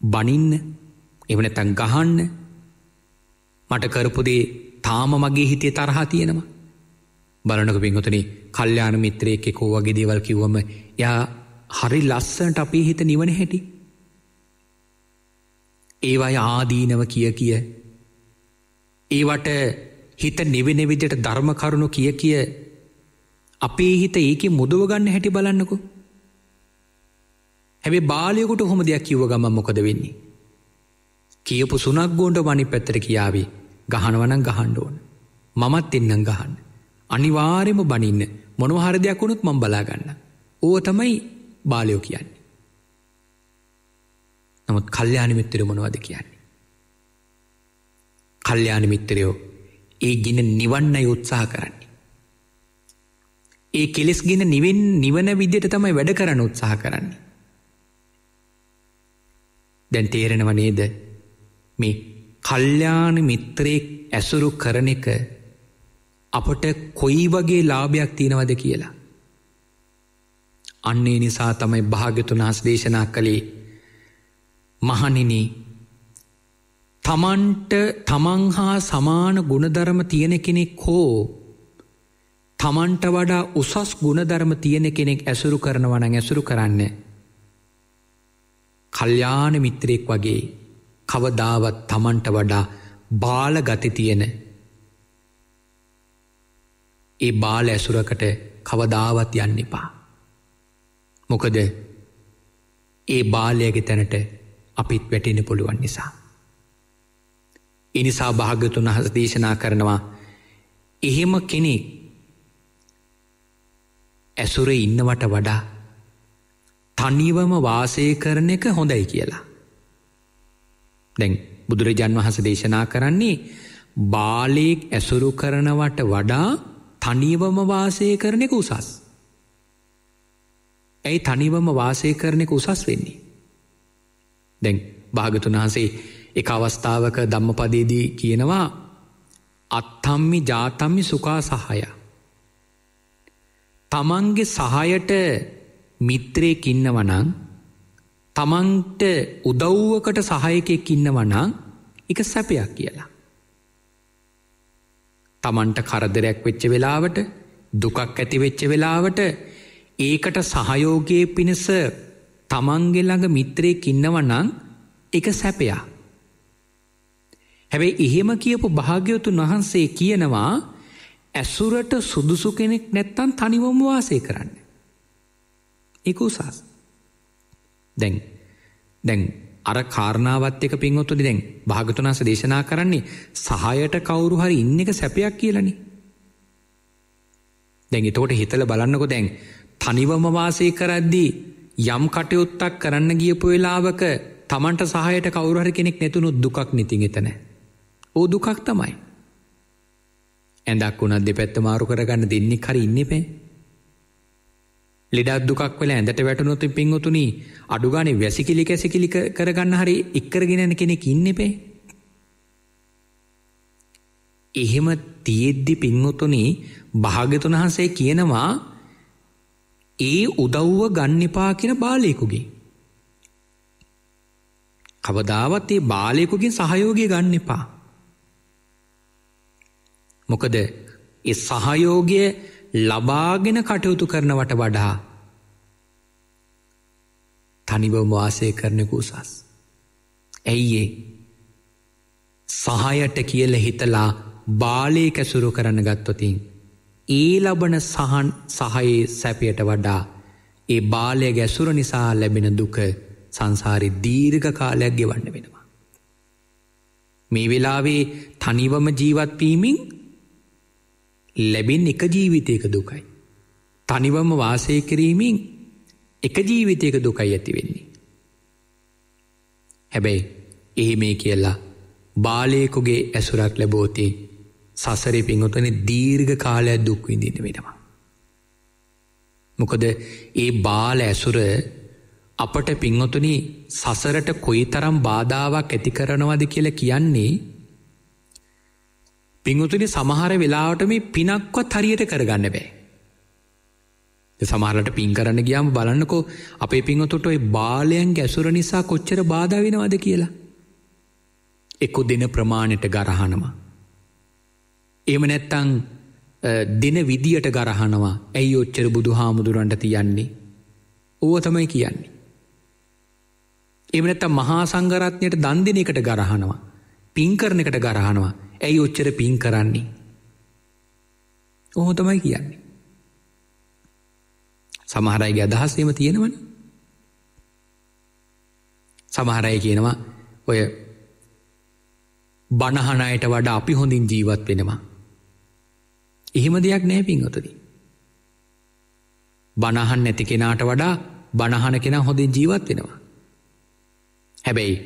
බනින්න එවනැතැන් ගහන්න මට කරපුදේ තාම මගේ හිතේ තරහා තියෙනවා. බලනක පින්හොතන කල්්‍යාන මිත්‍රයෙක් එකෝ වගේ දේවල් කිව්වම යා හරි ලස්සනට අපේ හිත නිවන හැටි. ඒවයි ආදීනව කිය කිය. ඒවට හිත නිවෙන විදිට ධර්මකරුණු කිය කිය අපේ හිත ඒක මුදුවගන්න හැටි බලන්නකු. හැබේ බාලයකුට හොම දෙයක් කිව්ව ගම මොකද වෙන්නේ. කියපු සුනක් ගෝන්ඩ වනි පැත්තර කියාවේ ගහනවනං ගහන්ඩෝන. මමත් එන්නම් ගහන්න. අනිවාරෙම බනින්න මොනවහර දෙයක් වුණුත් මං බලාගන්න. ඕ තමයි බාලයෝ කියන්නේ. නමුත් කල්්‍යයාන මිත්තර මොනවද කියන්නේ. කල්්‍යයාන මිත්තරයෝ ඒ ගින නිවන්නයි උත්සාහ කරන්නේ. ඒ කෙලෙස් ගෙන නිවෙන් නිවන විදියට තමයි වැඩ කරන්න උත්සාහ කරන්නේ. දැන් තේරෙනව නේද මේ කල්්‍යාන මිත්‍රයෙක් ඇසුරු කරන එක අපට කොයි වගේ ලාභයක් තියෙනවද කියලා. අන්නේ නිසා තමයි භාගතුන් හස් දේශනා කළේ මහනිනි තමන්ට තමන් හා සමාන ගුණධර්ම තියෙන කෙනෙක් හෝ තමන්ට වඩා උසස් ගුණධර්ම තියෙන කෙනෙක් ඇසුරු කරනවන ඇසුරු කරන්න. කල්්‍යාන මිත්‍රයෙක් වගේ කවදාවත් තමන්ට වඩා බාල ගති තියෙන ඒ බාල ඇසුරකට කවදාවත් යන්න එපා. මොකද ඒ බාලයගේ තැනට අපිත් වැටෙන පුළුවන් නිසා. එනිසා භාගතුන් හස දේශනා කරනවා එහෙම කෙනෙක් ඇසුර ඉන්නවට වඩා තනිවම වාසය කරන එක හොඳයි කියලා. දැන් බුදුරජාන් වහස දේශනා කරන්නේ බාලයෙක් ඇසුරු කරනවට වඩා තනිවම වාසය කරන එක උසස්. ඇයි තනිවම වාසය කරන එක උසස් වෙන්නේ. දැන් භාගතුන් වහන්සේ එක අවස්ථාවක ධම්මපදේදී කියනවා අත්තම්මි ජාතම්මි සුකා සහය. තමන්ගේ සහයට මිත්‍රයෙක් ඉන්නවනං තමන්ට උදව්වකට සහයකෙක් ඉන්නවනං එක සැපයක් කියලා. තමන්ට කරදරයක් වෙච්ච වෙලාවට දුකක් ඇති වෙච්ච වෙලාවට ඒකට සහයෝගයේ පිණිස තමන්ගේ ළඟ මිත්‍රයෙක් ඉන්නවනං එක සැපයා. හැබැයි එහෙම කියපු භාග්‍යවතුන් වහන්සේ කියනවා ඇසුරට සුදුසු කෙනෙක් නැත්තන් තනිවම වාසය කරන්න. එක උසස්. දැන් දැන් අර කාරණාවත් එක පින්වොත්තුනි දැන් භාගතුනාස දේශනා කරන්නේ සහයට කවුරු හරි ඉන්න එක සැපයක් කියලනි. දැන් එතකොට හිතල බලන්නකො දැන් තනිවම වාසය කරද්දී යම් කටයුත්තක් කරන්න ගියපු වෙලාවක තමන්ට සහයට කවුරහරි කෙනෙක් නැතුුණු දුකක් නිතින් එතන. ඕ දුකක් තමයි. ඇඳක් වුණත් දෙපැත්ත මාරු කරගන්න දෙන්නේ හරි ඉන්න පේ. ලෙඩත් දුකක් වෙලා ඇඳට වැටනොතු පින්වතුනි අඩුගානේ වැසිකිලි කැසිකිලි කරගන්න හරි එක්කරගෙනන කෙනෙක් ඉන්නෙපේ. එහෙම තියෙද්දි පින්වතුනි භාගතුන් වහන්සේ කියනවා ඒ උදව්ව ගන්නිපා කියෙන බාලයකුගේ. කවදාවත් ඒ බාලයකුකින් සහයෝගය ගන්න එපා. මොකද ඒ සහයෝගය ලබාගෙන කටයුතු කරනවට වඩා තනිවම වාසය කරනෙකු උසස්. ඇයිඒ සහයට කියල හිතලා බාලේ කැසුරු කරන්න ගත්තොතින්. ඒ ලබන සහන් සහයේ සැපයට වඩා ඒ බාලය ගැසුර නිසා ලැබෙන දුක සංසාරි දීර්ඝ කාලයක් ගෙවන්න වෙනවා. මේ වෙලාවේ තනිවම ජීවත්වීමින් ලැබෙන් එක ජීවිතයක දුකයි. තනිවම වාසය කිරීමෙන් එක ජීවිතයක දුකයි ඇති වෙන්නේ. හැබැයි එහි මේ කියලා බාලයකුගේ ඇසුරක් ලැබෝති සසරේ පින්වතන දීර්ඝ කාලයක් දුක්විඳන්න වෙනවා. මොකද ඒ බාල ඇසුර අපට පින්වතුනි සසරට කොයි තරම් බාධාවක් ඇති කරනවද කියල කියන්නේ පිංහතුනි සමහර වෙලාවට මේ පිනක්වත් හරියට කරගන්න බෑ. සමහරට පින් කරන්න ගියාම බලන්නකෝ අපේ පිංහතුට ඔයි බාලයන් ගැසුර නිසා කොච්චර බාධ වෙනවද කියලා. එක්කො දෙන ප්‍රමාණයට ගරහනවා. එම නැත්තං දෙන විදියට ගරහනවා ඇයි ඔච්චර බුදු හාමුදුරන්ට තියන්නේ. ඕව තමයි කියන්නේ. එමනැත්ත මහා සංගරත්නයට දන්දිනකට ගරහනවා. පින් කරන එකට ගරහනවා ඇයි ඔච්චර පින් කරන්නේ. ඔහො තමයි කියන්නේ. සමහරයිගේ අදහස්සේම තියෙනවන. සමහරය කියනවා ඔය බණහනයට වඩා අපි හොඳින් ජීවත් වෙනවා. එහෙම දෙයක් නෑ පින්වතුනි. බණහන් නැති කෙනාට වඩා බණහන කෙනා හොඳින් ජීවත් වෙනවා. හැබැයි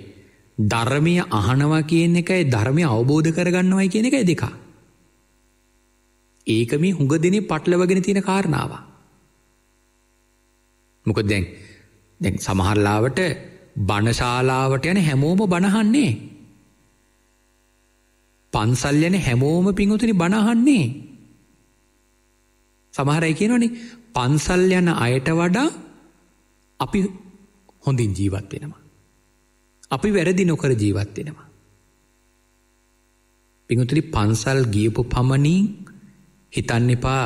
ධර්මය අහනවා කියන එකයි ධර්මය අවබෝධ කරගන්නවයි කියන එක දෙකා. ඒක මේ හුඟ දෙනේ පටලවගෙන තියෙන කාරණාව. මොකද දැන් දැන් සමහරලාවට බණශාලාවට යන හැමෝම බණහන්නේ. පන්සල් යන හැමෝම පිංහතුනි බණහන්නේ. සමහරයි කියනවනේ පන්සල් යන අයට වඩා අපි හොඳින් ජීවත් වෙනවා. අපි වැරදි නොකර ජීවත් වෙනවා. පිඟුතුරි පන්සල් ගියපු පමණින් හිතන්න එපා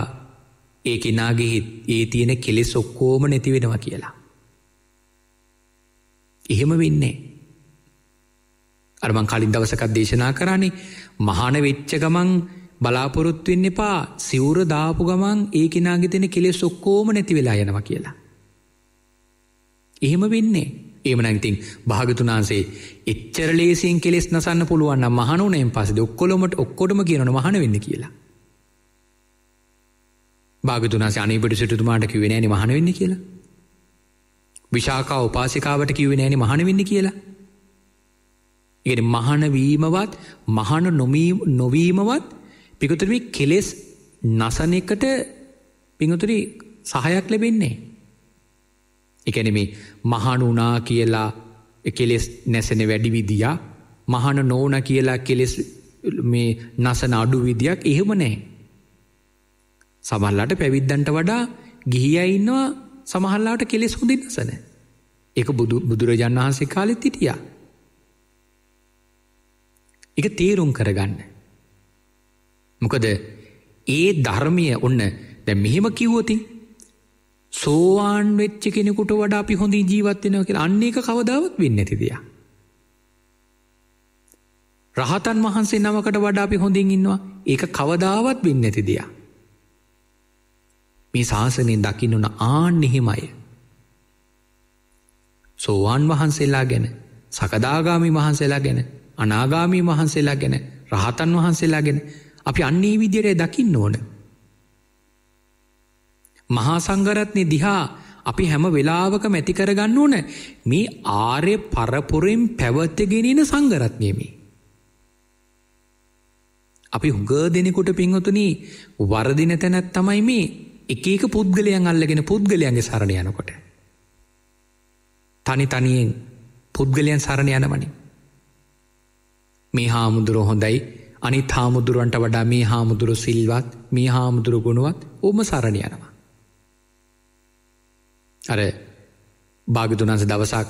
ඒ කෙනාගේ ඒ තියෙන කෙලෙස් ඔක්කෝම නැති වෙනවා කියලා. එහෙම වෙන්නේ. අරමං කලින් දවසකත් දේශනා කරන්නේ මහන වෙච්ච ගමන් බලාපොරොත්තුවෙන්න එපා සිවුර දාපු ගමන් ඒ කෙනාගේ තියෙන කෙලෙස් ඔක්කෝම නැති වෙලා යනවා කියලා. එහෙම වෙන්නේ. ඒමනැතින් භාගතුනාන්සේ එච්චර ලේසින් කෙලෙස් නසන්න පුළුවන් මහනුනයෙන් පසද ඔක්කොලොමට ඔක්කොටම කියනන මහන වෙන්න කියලා. භාගතුනාස අනිපට සිටතුමාට කිවෙන ෑනි මහන වෙන්න කියලා. විශාකා උපාසිකාවට කිවෙන ෑනි මහන වෙන්න කියලා. ඉගෙන මහනවීමවත් මහන නොවීමවත් පිකුතුරමි කෙලෙස් නසන එකට පිඟතුරි සහයක් ලැබෙන්නේ. එකැනෙම මහනුනා කියලා කෙලෙස් නැසෙන වැඩි විදිිය මහන නෝන කියලා කෙලෙස් මේ නසන අඩු විදියක් එහෙම නෑ. සමල්ලට පැවිද්දන්ට වඩා ගිහිය ඉන්නවා සමහල්ලාට කෙලෙස් හොඳින් නසන. එක බුදු බුදුරජාණන් වහන්සේ කාලෙත් හිටිය. එක තේරුම් කරගන්න. මොකද ඒ ධර්මය ඔන්න දැ මෙහෙම කිව්වතින් සෝවාන් වෙච්ච කෙනෙකුට වඩා අපි හොඳින් ජීවත්වෙනව කියලා අන්න එක කවදාවත් වෙන්න ඇතිදිය. රහතන් වහන්සේ නමකට වඩා අපි හොඳින් ඉන්නවා ඒක කවදාවත් වෙන්න ඇති දෙයක්. මේ ශාසනයෙන් දකින්නන ආන් එහෙමයි. සෝවාන් වහන්සේලා ගැන සකදාගාමි වහන්සේලා ගැන අනාගාමී වහන්සේලා ගැන රහතන් වහන්සේලා ගැන අපි අන්නේ විදියට දකින්න ඕන. මහා සංගරත්නය දිහා අපි හැම වෙලාවක මැති කරගන්න ඕන මේ ආර්ය පරපුරෙන් පැවත්තගෙනෙන සංගරත්නයමේ. අපි හුග දෙනෙකුට පින්වතුනී වරදින තැනැත් තමයි මේ එක එක පුද්ගලයන් අල්ලගෙන පුද්ගලයන්ගේ සරණ යනකොට. තනි තනියෙන් පුද්ගලයන් සරණ යනවනි. මේ හාමුදුරුව හොඳයි අනිත් හාමුදුරුවන්ට වඩා මේ හාමුදුරු සිල්වත් මේ හාමුදුරු ගුණුවත් ඕම සරණ යනවා. අර භාගතුනන්ස දවසක්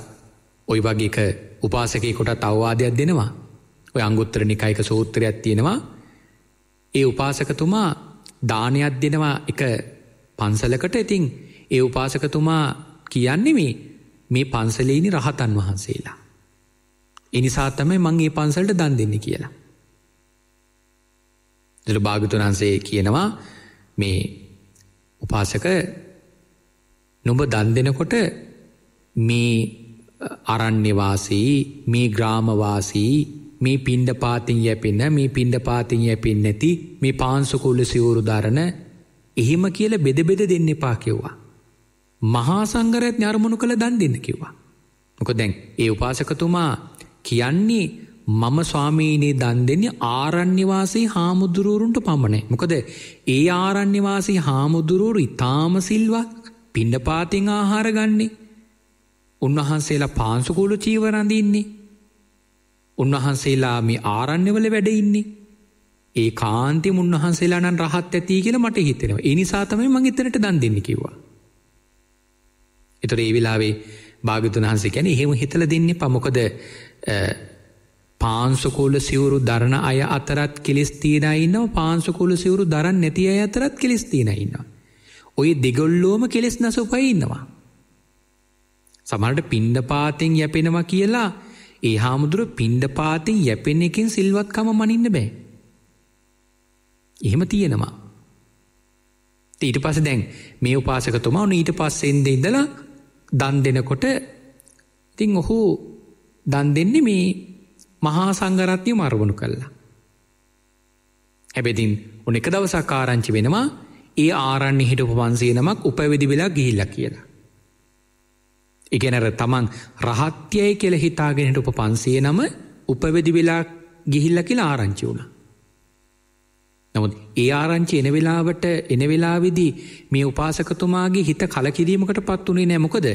ඔයි වගේ එක උපාසකය කොටත් අවවාදයක් දෙනවා ඔය අංගුත්තර නිකයික සූත්‍රයක් තියෙනවා ඒ උපාසකතුමා දානයක් දෙනවා එක පන්සලකට ඉතින් ඒ උපාසකතුමා කියන්නේ මේ මේ පන්සලේනි රහතන් වහන්සේලා. එනිසා තමයි මං ඒ පන්සලට දන් දෙන්න කියලා. දළ භාගතුන්හන්සේ කියනවා මේ උපාසක නොබ දන් දෙනකොට මේ අරණ්‍යවාසී මේ ග්‍රාමවාසී මේ පින්ඩ පාතින් යැපෙන්න මේ පින්ඩ පාතින් යැපෙන් නැති මේ පාන්සුකුල්ල සිවුරු දරණ එහෙම කියල බෙද බෙද දෙන්න එපා කිව්වා. මහා සංගරත් ඥර්මණු කළ දන් දෙන්න කිව්වා. මොක දැන් ඒ උපාසකතුමා කියන්නේ මම ස්වාමීනී දන් දෙන්නේ ආරණ්‍යවාසී හාමුදුරුවරුන්ට පමණයි. මොකද ඒ ආරණ්‍යවාසී හාමුදුරුවරු ඉතාම සිල්වත් පිණ්ඩපාතිං ආහාර ගන්නේ. උන්වහන්සේලා පාන්සුකූලු චීවරඳඉන්නේ. උන්වහන්සේලා මේ ආරණ්‍යවල වැඩ ඉන්නේ. ඒ කාන්ති උන්වහන්සේලානන් රහත් ඇති කියල මට හිතෙනවා. එනිසා තමයි මං එතනට දන් දෙන්න කිව්වා. එතුර ඒ වෙලාවේ භාගතුන් වහන්සේ ගැන එහෙම හිතල දෙන්නේ පමොකද පාන්සුකෝල සිවුරු දරණ අය අතරත් කෙලෙස් තියෙනයින්නවා පාන්සුකෝල සිවුරු දරන්න නැති අය අතරත් කෙලෙස් තියෙනයින්නවා. ඔය දෙගොල්ලෝම කෙලෙස් නසුපයි ඉන්නවා. සමහට පින්ඩ පාතෙන් යැපෙනවා කියලා ඒ හාමුදුරුව පින්ඩපාතින් යැපෙන එකින් සිල්වත්කම මනින්න බෑ. එහෙම තියෙනවා. ඊට පස දැන් මේ උපාසකතුමා ඊට පස්සෙන්ද ඉඳලා දන් දෙනකොට ඉතිං ඔහු දන් දෙන්නේ මේ මහා සංගරත්ය මරවුණු කල්ලා. හැබැතින් උන එක දවසක් ආරංචි වෙනවා ඒ ආරන්න හිටපු පන්සිය නමක් උපවිදි වෙලා ගිහිල්ල කියලා. ඉගෙනර තමන් රහත්‍යය කෙළ හිතාගෙනට උප පන්සිය නම උපවෙදි වෙලා ගිහිල්ල කියලා ආරංචි වුණ. නමුත් ඒ ආරංචි එන වෙලාවට එන වෙලාවිදි මේ උපාසකතුමාගේ හිත කලකිරීමකට පත් වනේ නෑමොකද.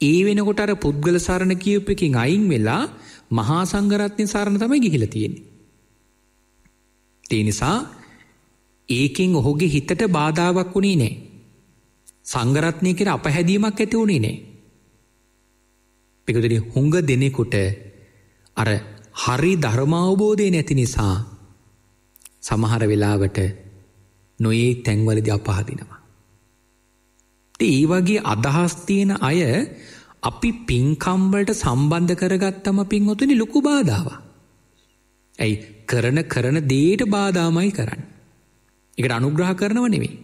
ඒ වෙනකොට අර පුද්ගල සරණ කියපකින් අයින් වෙලා මහා සංගරත්නය සරණ තමයි ගිහිල තියෙන්නේ. ඒ නිසා ඒකෙන් ඔහුගේ හිතට බාධාවක් වුණේ නෑ. සංගරත්නය කෙන අපහැදීමක් ඇති වුණේ නෑ. පිකතුරි හුඟ දෙනෙකුට අර හරි ධර්මාවබෝධය නැති නිසා සමහර වෙලාවට නොයේ තැන්වලදි අපහදිනවා. ඒ වගේ අදහස් තියෙන අය අපි පින්කම්වලට සම්බන්ධ කරගත්තම පින්වතුනි ලොකු බාධාව. ඇයි කරන කරන දේට බාධාමයි කරන්න. එකට අනුග්‍රහ කරනව නෙවෙයි.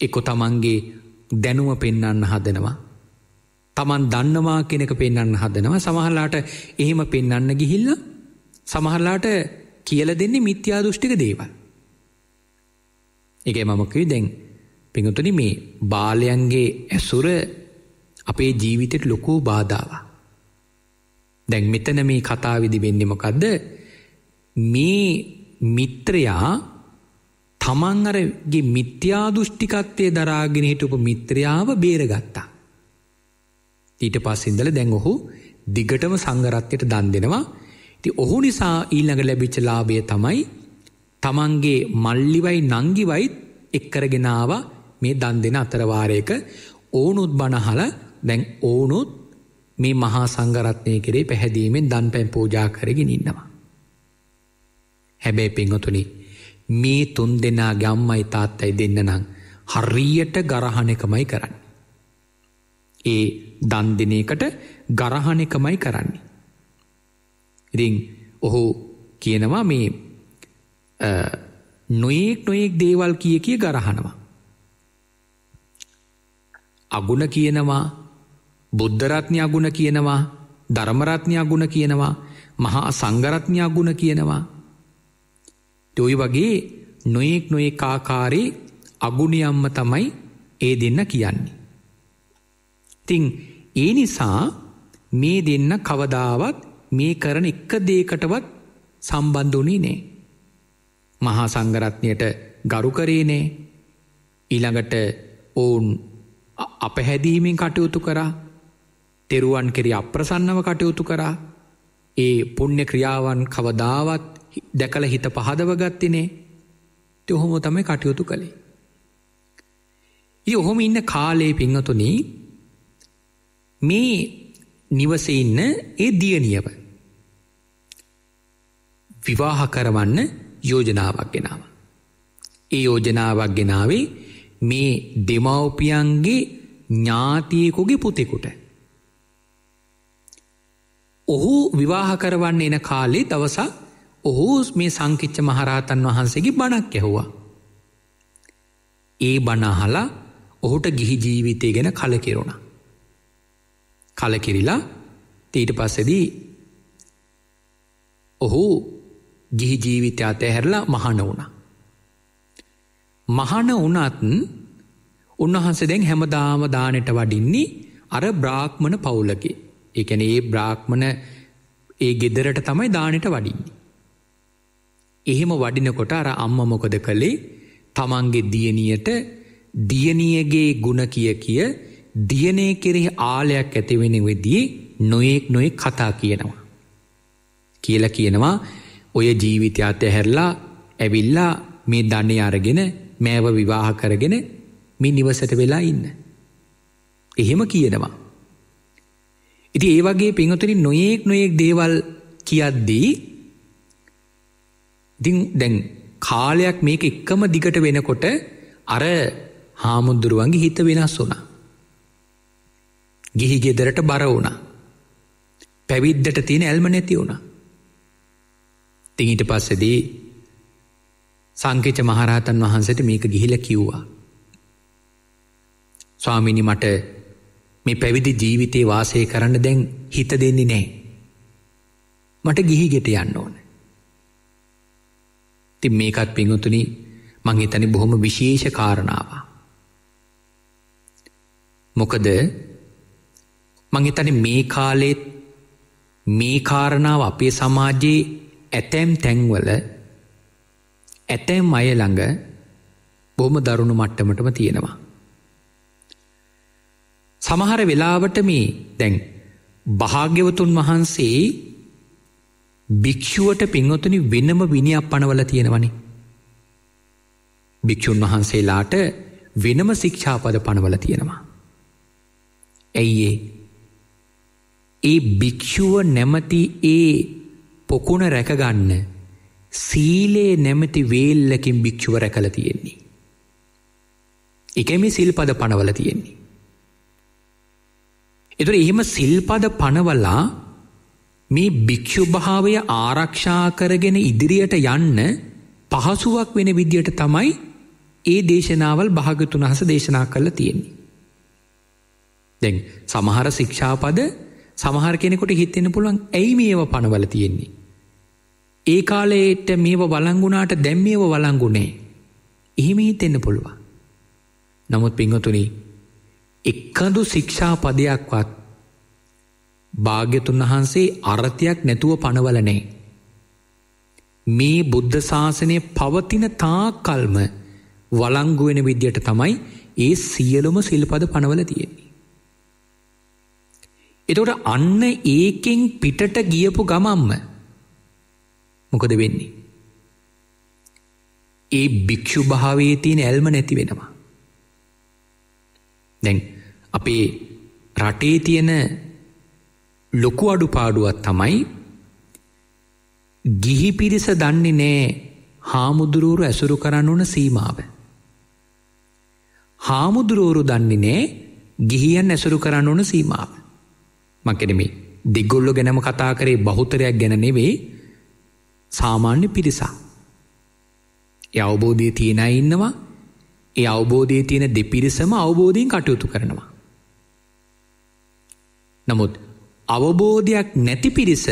එකො තමන්ගේ දැනුම පෙන්නන්න හදනවා තමන් දන්නවා කෙනෙක පෙන්න්න හදනවා සමහරලාට එහෙම පෙන්න්න ගිහිල්ල සමහරලාට කියල දෙන්නේ මිත්‍යා දෘෂ්ටික දේවල්. එක මමකයි දැන් පිඟතුනි මේ බාලයන්ගේ ඇසුර අපේ ජීවිතෙට ලොකූ බාධාව. දැන් මෙතන මේ කතාවිදි වෙන්නෙමකක්ද මේ මිත්‍රයා තමන් අරගේ මිත්‍යා දෘෂ්ටිකත්වය දරාගෙන හිටුපු මිත්‍රයාව බේරගත්තා. ඊට පස්සින්දල දැන් ඔහු දිගටම සංගරත්වයට දන් දෙනවා ති ඔහු නිසා ඊළඟ ලැබිච්ච ලාභය තමයි තමන්ගේ මල්ලිවයි නංගිවයිත් එක්කරගෙනාව මේ දන් දෙන අතරවාරයක ඕනුත් බණහල දැන් ඕනුත් මේ මහා සංගරත්නය කරේ පැහැදීමෙන් දන් පැන් පූජා කරගෙන ඉන්නවා. හැබැයි පිංහතුනි මේ තුන් දෙනා ගම්මයි තාත්තයි දෙන්න නං හරියට ගරහණකමයි කරන්න. ඒ දන් දෙනයකට ගරහණකමයි කරන්නේ. ඉතිං ඔහු කියනවා මේ නොයෙක් නොයෙක් දේවල් කිය කිය ගරහනවා. අගුණ කියනවා බුද්ධරත්නය අගුණ කියනවා ධර්මරත්නය අගුණ කියනවා මහා සංගරත්නය අගුණ කියනවා. ඔයි වගේ නොයෙක් නොයෙක් ආකාරයේ අගුණයම්ම තමයි ඒ දෙන්න කියන්නේ. තිං ඒ නිසා මේ දෙන්න කවදාවත් මේ කරන එක දේකටවත් සම්බන්ධුනී නෑ. මහා සංගරත්නයට ගරු කරේනේ ඊළඟට ඔවුන් අපහැදීමෙන් කටයුතු කරා තෙරුවන් කෙරි අප්‍රසන්නව කටයුතු කරා ඒ පුුණ්‍ය ක්‍රියාවන් කවදාවත් දැකල හිත පහදව ගත්තිනේ ඔහොම තමයි කටයුතු කළේ. ඉ ඔහොම ඉන්න කාලේ පිංහතුනී මේ නිවස ඉන්න ඒ දියනියව. විවාහ කරවන්න යෝජනාවක් ගෙනාව. ඒ යෝජනාවක් ගෙනාවේ මේ දෙමව්පියන්ගේ ඥාතියකුගේ පුතෙකුට. ඔහු විවාහ කරවන්න එන කාලේ දවසක් ඔහු මේ සංකිච්ච මහරහතන් වහන්සේගේ බණක් ඇහුවා. ඒ බණහලා ඔහුට ගිහි ජීවිතය ගැන කලකිරුණ. කලකිරිලා ඊට පස්සෙදී ඔහු ගිහි ජීවිතය අතැහැරලා මහන වුණ. මහන වනත් උන්වහන්ස දැන් හැමදාම දානට වඩින්නේ අර බ්‍රාක්්මණ පවුලගේ එකන ඒ බ්‍රාක්්මණ ඒ ගෙදරට තමයි දානට වඩින්නේ. එහෙම වඩිනකොට අර අම්ම මොකද කළේ තමන්ගේ දියනියට දියනියගේ ගුණ කිය කිය දියනය කෙරෙහි ආලයක් ඇතිවෙන වෙදී නොයෙක් නොයෙක් කතා කියනවා. කියල කියනවා ඔය ජීවිතයාත ඇහැරලා ඇවිල්ලා මේ දන්නේ අරගෙන මෑව විවාහ කරගෙන මේ නිවසට වෙලා ඉන්න. එහෙම කියනවා. ඉති ඒ වගේ පිංහතුනි නොයෙක් නොයෙක් දේවල් කියද්දී දැන් කාලයක් මේක එක්කම දිගට වෙනකොට අර හාමුදුරුවන්ගේ හිත වෙනස් වුනා. ගිහි ගෙදරට බර වුණා. පැවිද්දට තියෙන ඇල්ම නැති වුණා. තිඟිට පස්සෙදී සංකෙච මහරහතන් වහන්සට මේක ගිහිල කිව්වා. ස්වාමිනි මට මේ පැවිදි ජීවිතේ වාසය කරන්න දැන් හිත දෙන්නේ නෑ. මට ගිහි ගෙට යන්න ඕන. ති මේකත් පිංහතුනි මං හිතනි බොහොම විශේෂ කාරණාව. මොකද මංහිතන මේ කාලෙත් මේ කාරණාව අපේ සමාජයේ ඇතැම් තැන්වල ඇතැම් අය ළඟ බොහොම දරුණු මට්ටමටම තියෙනවා. සමහර වෙලාවට මේ දැන් භාග්‍යවතුන් වහන්සේ භික්‍ෂුවට පින්වතුනි වෙනම විනියක් පනවල තියෙනවනි. භික්‍ෂූන් වහන්සේලාට වෙනම ශික්ෂාපද පනවල තියෙනවා. ඇයිඒ ඒ භික්‍ෂුව නැමති ඒ පොකුණ රැකගන්න සීලේ නැමති වේල්ලකින් භික්‍ෂුව රැකල තියෙන්නේ. එකම සිල්පද පනවල තියෙන්නේ. එතුර එහෙම සිල්පද පනවල්ලා මේ භික්‍ෂු භාවය ආරක්ෂා කරගෙන ඉදිරියට යන්න පහසුවක් වෙන විදියට තමයි ඒ දේශනාවල් භාගතුන් හස දේශනා කරල තියෙන්නේ. දැන් සමහර ශික්ෂාපද සමහර කෙනෙකොට හිතෙන පුළුවන් ඇයි මේව පනවල තියෙන්නේ. ඒ කාලයට මේව වලංගුණාට දැම්මේව වලංගුණේ එහෙම හිතෙන්න පුළුව. නමුත් පිංහතුනි එක්කඳු ශික්ෂා පදයක්වත් භාග්‍යතුන් වහන්සේ අරතියක් නැතුව පනවලනේ. මේ බුද්ධ ශාසනය පවතින තාකල්ම වලංගුවෙන විද්‍යට තමයි ඒ සියලුම සිල්පද පනවල තියෙන්නේ. එතකොට අන්න ඒකෙන් පිටට ගියපු ගමම්ම මොකද වෙන්නේ. ඒ භික්‍ෂු භාවයේ තියෙන ඇල්ම නැති වෙනවා. දැන් අපේ රටේ තියෙන ලොකු අඩු පාඩුවත් තමයි ගිහි පිරිස දන්නේ නෑ හාමුදුරුවරු ඇසුරු කරන්න ඕන සීමාව. හාමුදුරුවරු දන්නේ නෑ ගිහියන් ඇසුරු කරන්න ඕන සීමාව. මකෙනෙමේ දෙගොල්ලො ගැනම කතා කරේ බහුතරයක් ගැන නෙවේ සාමාන්‍ය පිරිසා. ඒ අවබෝධය තියෙන ඉන්නවා ඒ අවබෝධය තියෙන දෙපිරිසම අවබෝධයෙන් කටයුතු කරනවා. නමුත් අවබෝධයක් නැති පිරිස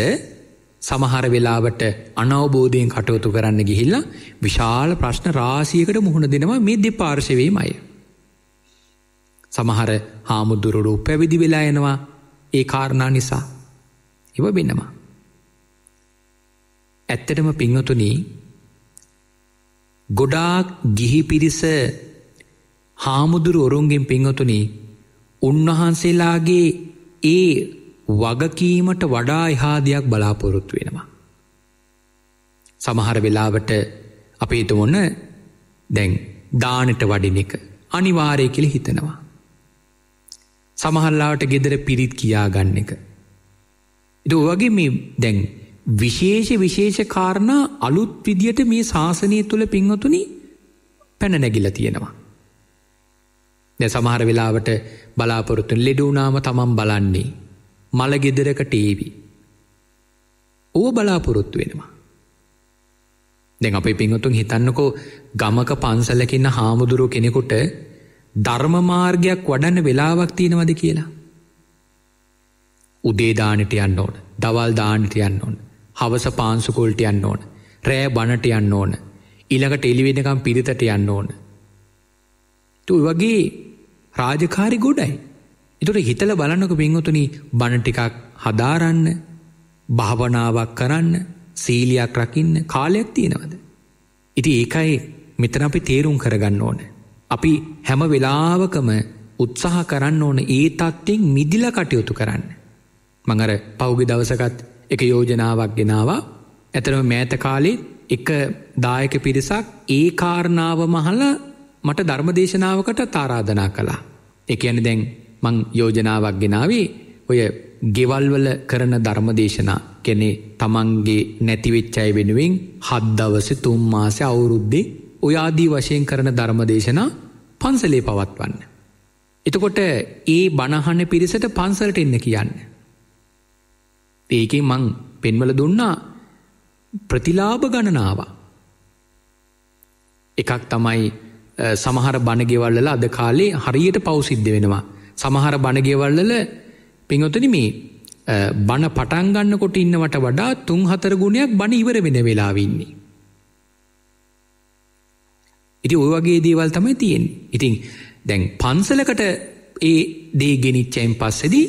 සමහර වෙලාවට අනවබෝධයෙන් කටයුතු කරන්න ගිහිල්ල විශාල ප්‍රශ්න රාසියකට මුහුණ දෙනවා මේ දෙපාර්ශවීමයි. සමහර හාමුදුරුරු පැවිදි වෙලා එනවා ඒ කාරණා නිසා ඉව වෙන්නවා. ඇත්තටම පිංහතුනී ගොඩාක් ගිහි පිරිස හාමුදුරු ඔරුන්ගෙන් පිංහතුනී උන්වහන්සේලාගේ ඒ වගකීමට වඩා එහාදයක් බලාපොරොත්තු වෙනවා. සමහර වෙලාවට අපේත ඔන්න දැන් දානට වඩින එක අනිවාරය කියල හිතනවා. සමහල්ලාට ගෙදර පිරිත් කියා ගන්න එක. ඉට වගේ මේ දැන් විශේෂ විශේෂ කාරණා අලුත් විදියට මේ ශාසනය තුළ පින්වතුනි පැන නැගිල තියෙනවා. දැ සමහර වෙලාවට බලාපොරොත්තු ලෙඩුනාම තමන් බලන්නේ. මළගෙදරක ටේවි. ඕ බලාපොරොත්තු වෙනවා. දැන් අපේ පිංහතුන් හිතන්නකෝ ගමක පන්සලකින්න හාමුදුරුව කෙනෙකුට ධර්මමාර්ගයක් වඩන්න වෙලාවක් තියෙනවද කියලා. උදේදානට යන්න ඕන දවල් දානට යන්න ඕන හවස පාන්සුකොල්ට යන්න ඕන රෑ බණට යන්න ඕන ඉළඟට එලිවෙනකම් පිරිතට යන්න ඕන. තු වගේ රාජකාරි ගොඩයි. එතුට හිතල බලන්නක පින්වතුනි බණටිකක් හදාරන්න භාවනාවක් කරන්න සීලියක් රකින්න කාලයක් තියෙනවද. ඉති ඒකයි මෙතන අපි තේරුම් කරගන්න ඕන. අපි හැම වෙලාවකම උත්සාහ කරන්න ඕන ඒ තත්තිෙන් මිදිල කටයුතු කරන්න. මඟර පෞගි දවසකත් එක යෝජනාවක් ගෙනවා ඇතරම මෑත කාලේ එක දායක පිරිසක් ඒ කාරණාව මහල්ල මට ධර්මදේශනාවකට තාරාධනා කළා. එක ඇන දැන් මං යෝජනාවක් ගෙනාවේ ඔය ගෙවල්වල කරන ධර්මදේශනා කෙනෙ තමන්ගේ නැතිවෙච්චයි වෙනුවෙන් හද්දවස තුම් මාස අවුරුද්දේ ඔයාදී වශයෙන් කරන ධර්මදේශනා පන්සලේ පවත්වන්න. එතකොට ඒ බණහන්න පිරිසට පන්සලට එන්න කියන්න. ඒකේ මං පෙන්වල දුන්නා ප්‍රතිලාභ ගණනාව. එකක් තමයි සමහර බණගෙවල්ල අද කාලේ හරියට පවසිද්ධ වෙනවා. සමහර බණගෙවල්ලල පිංහොතන මේ බණ පටන්ගන්නකොට ඉන්නවට වඩා තුන් හතර ගුණයක් බණ ඉවර වෙන වෙලාවෙන්නේ. ඉති ඔය වගේ දේවල් තමයි තියෙන්. ඉතිං දැන් පන්සලකට ඒ දේ ගෙනිච්චයින් පස්සෙදී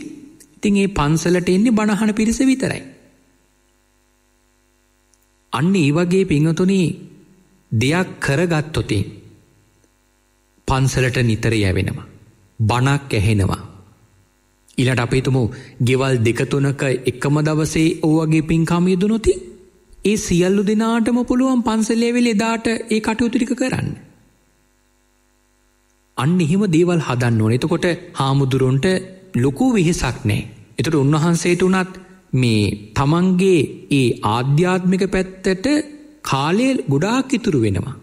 ඉතින් ඒ පන්සලට එන්නේ බණහන පිරිස විතරයි. අන්න ඒ වගේ පිංහතුනී දෙයක් කරගත්තොතින් පන්සලට නිතර යැවෙනවා. බණක් ඇහෙනවා. ඉලට අපේතුමු ගෙවල් දෙකතුනක එකම දවසේ ඕවගේ පින්කාම යුදුනොති ඒ සියල්ලු දෙනාටම පුළුවන් පන්සලේවෙල එදාට ඒ කටයුතුරික කරන්න. අන්න එහෙම දේවල් හදන්න ඕන එතකොට හාමුදුරුන්ට ලොකු විහෙසක් නෑ. එතට උන්වහන්සේට වනත් මේ තමන්ගේ ඒ ආධ්‍යාත්මික පැත්තට කාලය ගොඩාක් ඉතුරු වෙනවා.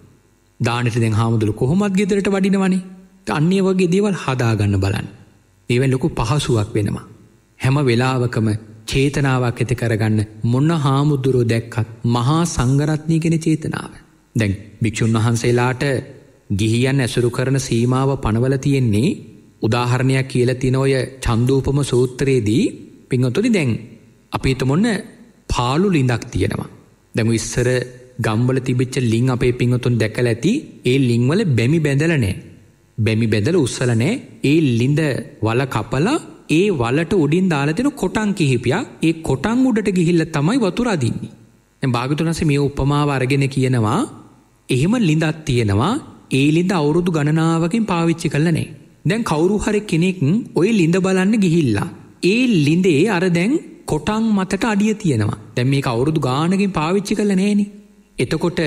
දානට දෙ හාමුදුරු කොහොමත් ගෙදරට වඩිනවනේ අන්නේ වගේ දේවල් හදාගන්න බලන්න. ඒවැ ලොකු පහසුවක් වෙනවා. හැම වෙලාවකම චේතනාවක් ඇති කරගන්න මොන්න හාමුදුරුව දැක්කත් මහා සංගරත්නය ගෙන චේතනාව. දැන් භික්‍ෂූන් වහන්සේලාට ගිහියන් ඇසුරු කරන සීමාව පනවල තියෙන්නේ උදාහරණයක් කියල තිනොය චන්දූපම සූත්‍රයේදී පිංහතුළි දැන් අපිතමොන්න පාලු ලිඳක් තියෙනවා. දැමු ඉස්සර ගම්බල තිබිච්ච ලිං අපේ පිංහතුන් දැකල ඇති ඒ ලිංවල බැමි බැඳලනෑ. බැමි බැඳල උත්සලනෑ ඒ ලිඳ වල කපලා ඒ වලට උඩින් දාලතින කොටන් කිහිපයක් ඒ කොටන් උඩට ගිහිල්ල තමයි වතුරාදින්නේ. භාගතුනස මේ උපමාව අරගෙන කියනවා එහෙම ලිඳත් තියෙනවා ඒ ලිඳ අවුරුදු ගණනාවකින් පාවිච්චි කලනේ. දැන් කවුරු හරි කෙනෙක් ඔය ලිඳ බලන්න ගිහිල්ලා. ඒ ලිඳේ අර දැන් කොටන් මතට අඩිය තියෙනවා දැන් මේ අවුරුදු ගානකින් පාවිච්චි කල නෑනි. එතකොට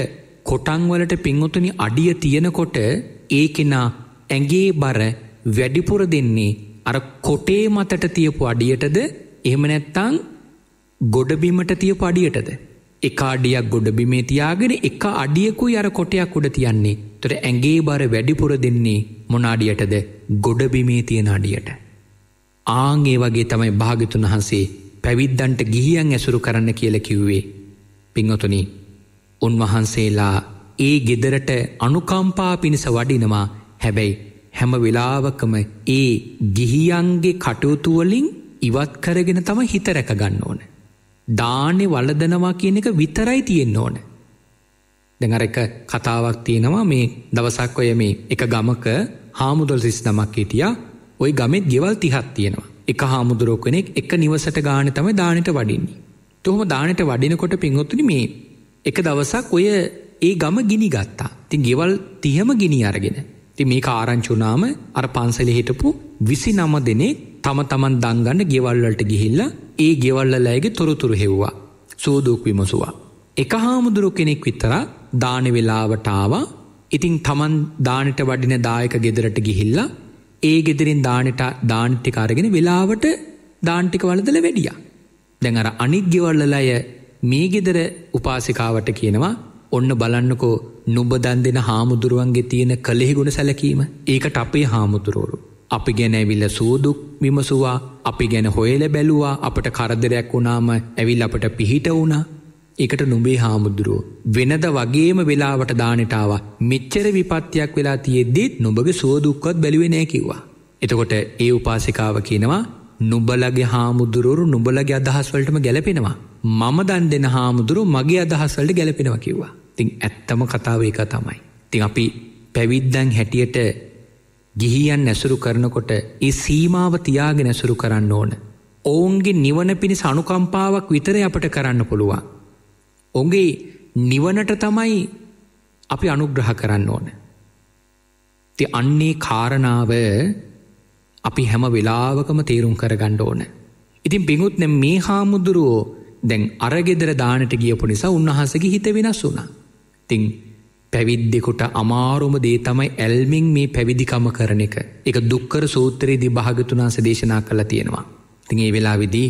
කොටන්වලට පිංහොතුනි අඩිය තියෙනකොට ඒ කෙනා ඇගේ බර වැඩිපුර දෙන්නේ අර කොටේ මතට තියපු අඩියටද එහෙම නැත්තං ගොඩබිමට තියපු අඩියටද. එක අඩියක් ගොඩබිමේ තියාගෙන එක අඩියකු අර කොටයක් උඩ තියන්නේ තොට ඇගේ බර වැඩිපුර දෙන්නේ මොනාඩියටද ගොඩබිමේ තියෙන අඩියට. ආංගේ වගේ තමයි භාගිතුන් වහන්සේ පැවිද්දන්ට ගිහියන් ඇසුරු කරන්න කියල කිව්වේ. පිංහොතුනි උන්වහන්සේලා ඒ ගෙදරට අනුකම්පා පිණිස වඩිනවා හැබැයි හැම වෙලාවකම ඒ ගිහියන්ගේ කටයුතුවලින් ඉවත් කරගෙන තම හිත රැක ගන්න ඕන. දානෙ වලදනවා කියන එක විතරයි තියෙන්න ඕන. දැඟර එක කතාවක් තියෙනවා මේ දවසක් ඔය මේ එක ගමක හාමුදුල් සිස් නමක් හිටිය ඔයි ගමෙත් ගෙවල් තිහත් තියෙනවා එක හාමුදුරුව කෙනෙක් එක නිවසට ගාන තම දානට වඩින්නේ. තුහොම දානට වඩිනකොට පින්ගොත්තුනි මේ එක දවසක් ඔය ඒ ගම ගිනි ගත්තා තින් ගෙවල් තියම ගිනි අරගෙන ති මේ ආරංචුනාම අර පන්සලි හිටපු විසි නම දෙනෙක් තම තමන් දංගන්න ගෙවල්වලට ගිහිල්ල ඒ ගෙවල්ල ලෑගේ තොරතුරු හෙව්වා සූදූක් විමසුවා. එක හාමුදුරු කෙනෙක් විතර දාන වෙලාවටාවා ඉතිං තමන් දානට වඩින දායක ගෙදරට ගිහිල්ලා ඒ ගෙදරින් දානට දාන්ටික අරගෙන වෙලාවට දාන්ටික වලදල වැඩිය. දැන් අර අනිත් ගෙවල්ලලය මේ ගෙදර උපාසිකාවට කියනවා ඔන්න බලන්නකෝ නුබ දන් දෙෙන හාමුදුරුවන්ගේ තියෙන කළෙහිගුණ සැලකීම ඒකට අපේ හාමුදුරුවරු. අපි ගැන ඇවිල්ල සූදුක් විමසුවා අපි ගැන හොයල බැලුවා අපට කරදරයක් වුණාම ඇවිල් අපට පිහිට වුණා ඒකට නුඹේ හාමුදුරුව. වෙනද වගේම වෙලාවට දානටාව මෙච්චර විපත්තියක් වෙලා තියෙද්දිත් නොබගේ සුවදුක්කොත් බැලිවෙනෑ කිව්වා. එතකොට ඒ උපාසිකාව කියනවා නුබලගේ හාමුදුරුවරු නුබලගේ අදහස්වලටම ගැලපෙනවා. මම දන් දෙෙන හාමුදුරු මගේ අදහස්වලට ගැලපෙනවා කිව්වා. තිං ඇත්තම කතාව එක තමයි. තිං අපි පැවිද්දන් හැටියට ගිහියන් නැසුරු කරනකොට ඒ සීමාව තියාගෙන නැසුරු කරන්න ඕන. ඔවුන්ගේ නිවන පිණි සනුකම්පාවක් විතර අපට කරන්න පුළුවන්. ඔගේ නිවනට තමයි අපි අනුග්‍රහ කරන්න ඕන. ති අන්නේ කාරණාව අපි හැම වෙලාවකම තේරුම් කරගණ්ඩ ඕන. ඉතින් පිඟුත් නැ මේ හාමුදුරුවෝ දැන් අරගෙදර දානට ගියපු නිසා උන්වහසගේ හිත වෙනස් වුනා. තිං පැවිද්දෙකුට අමාරුම දේ තමයි ඇල්මින් මේ පැවිදිකම කරන එක එක දුක්කර සූත්‍රයේදී භාගතුනාස දේශනා කළ තියෙනවා. තින් ඒ වෙලා විදී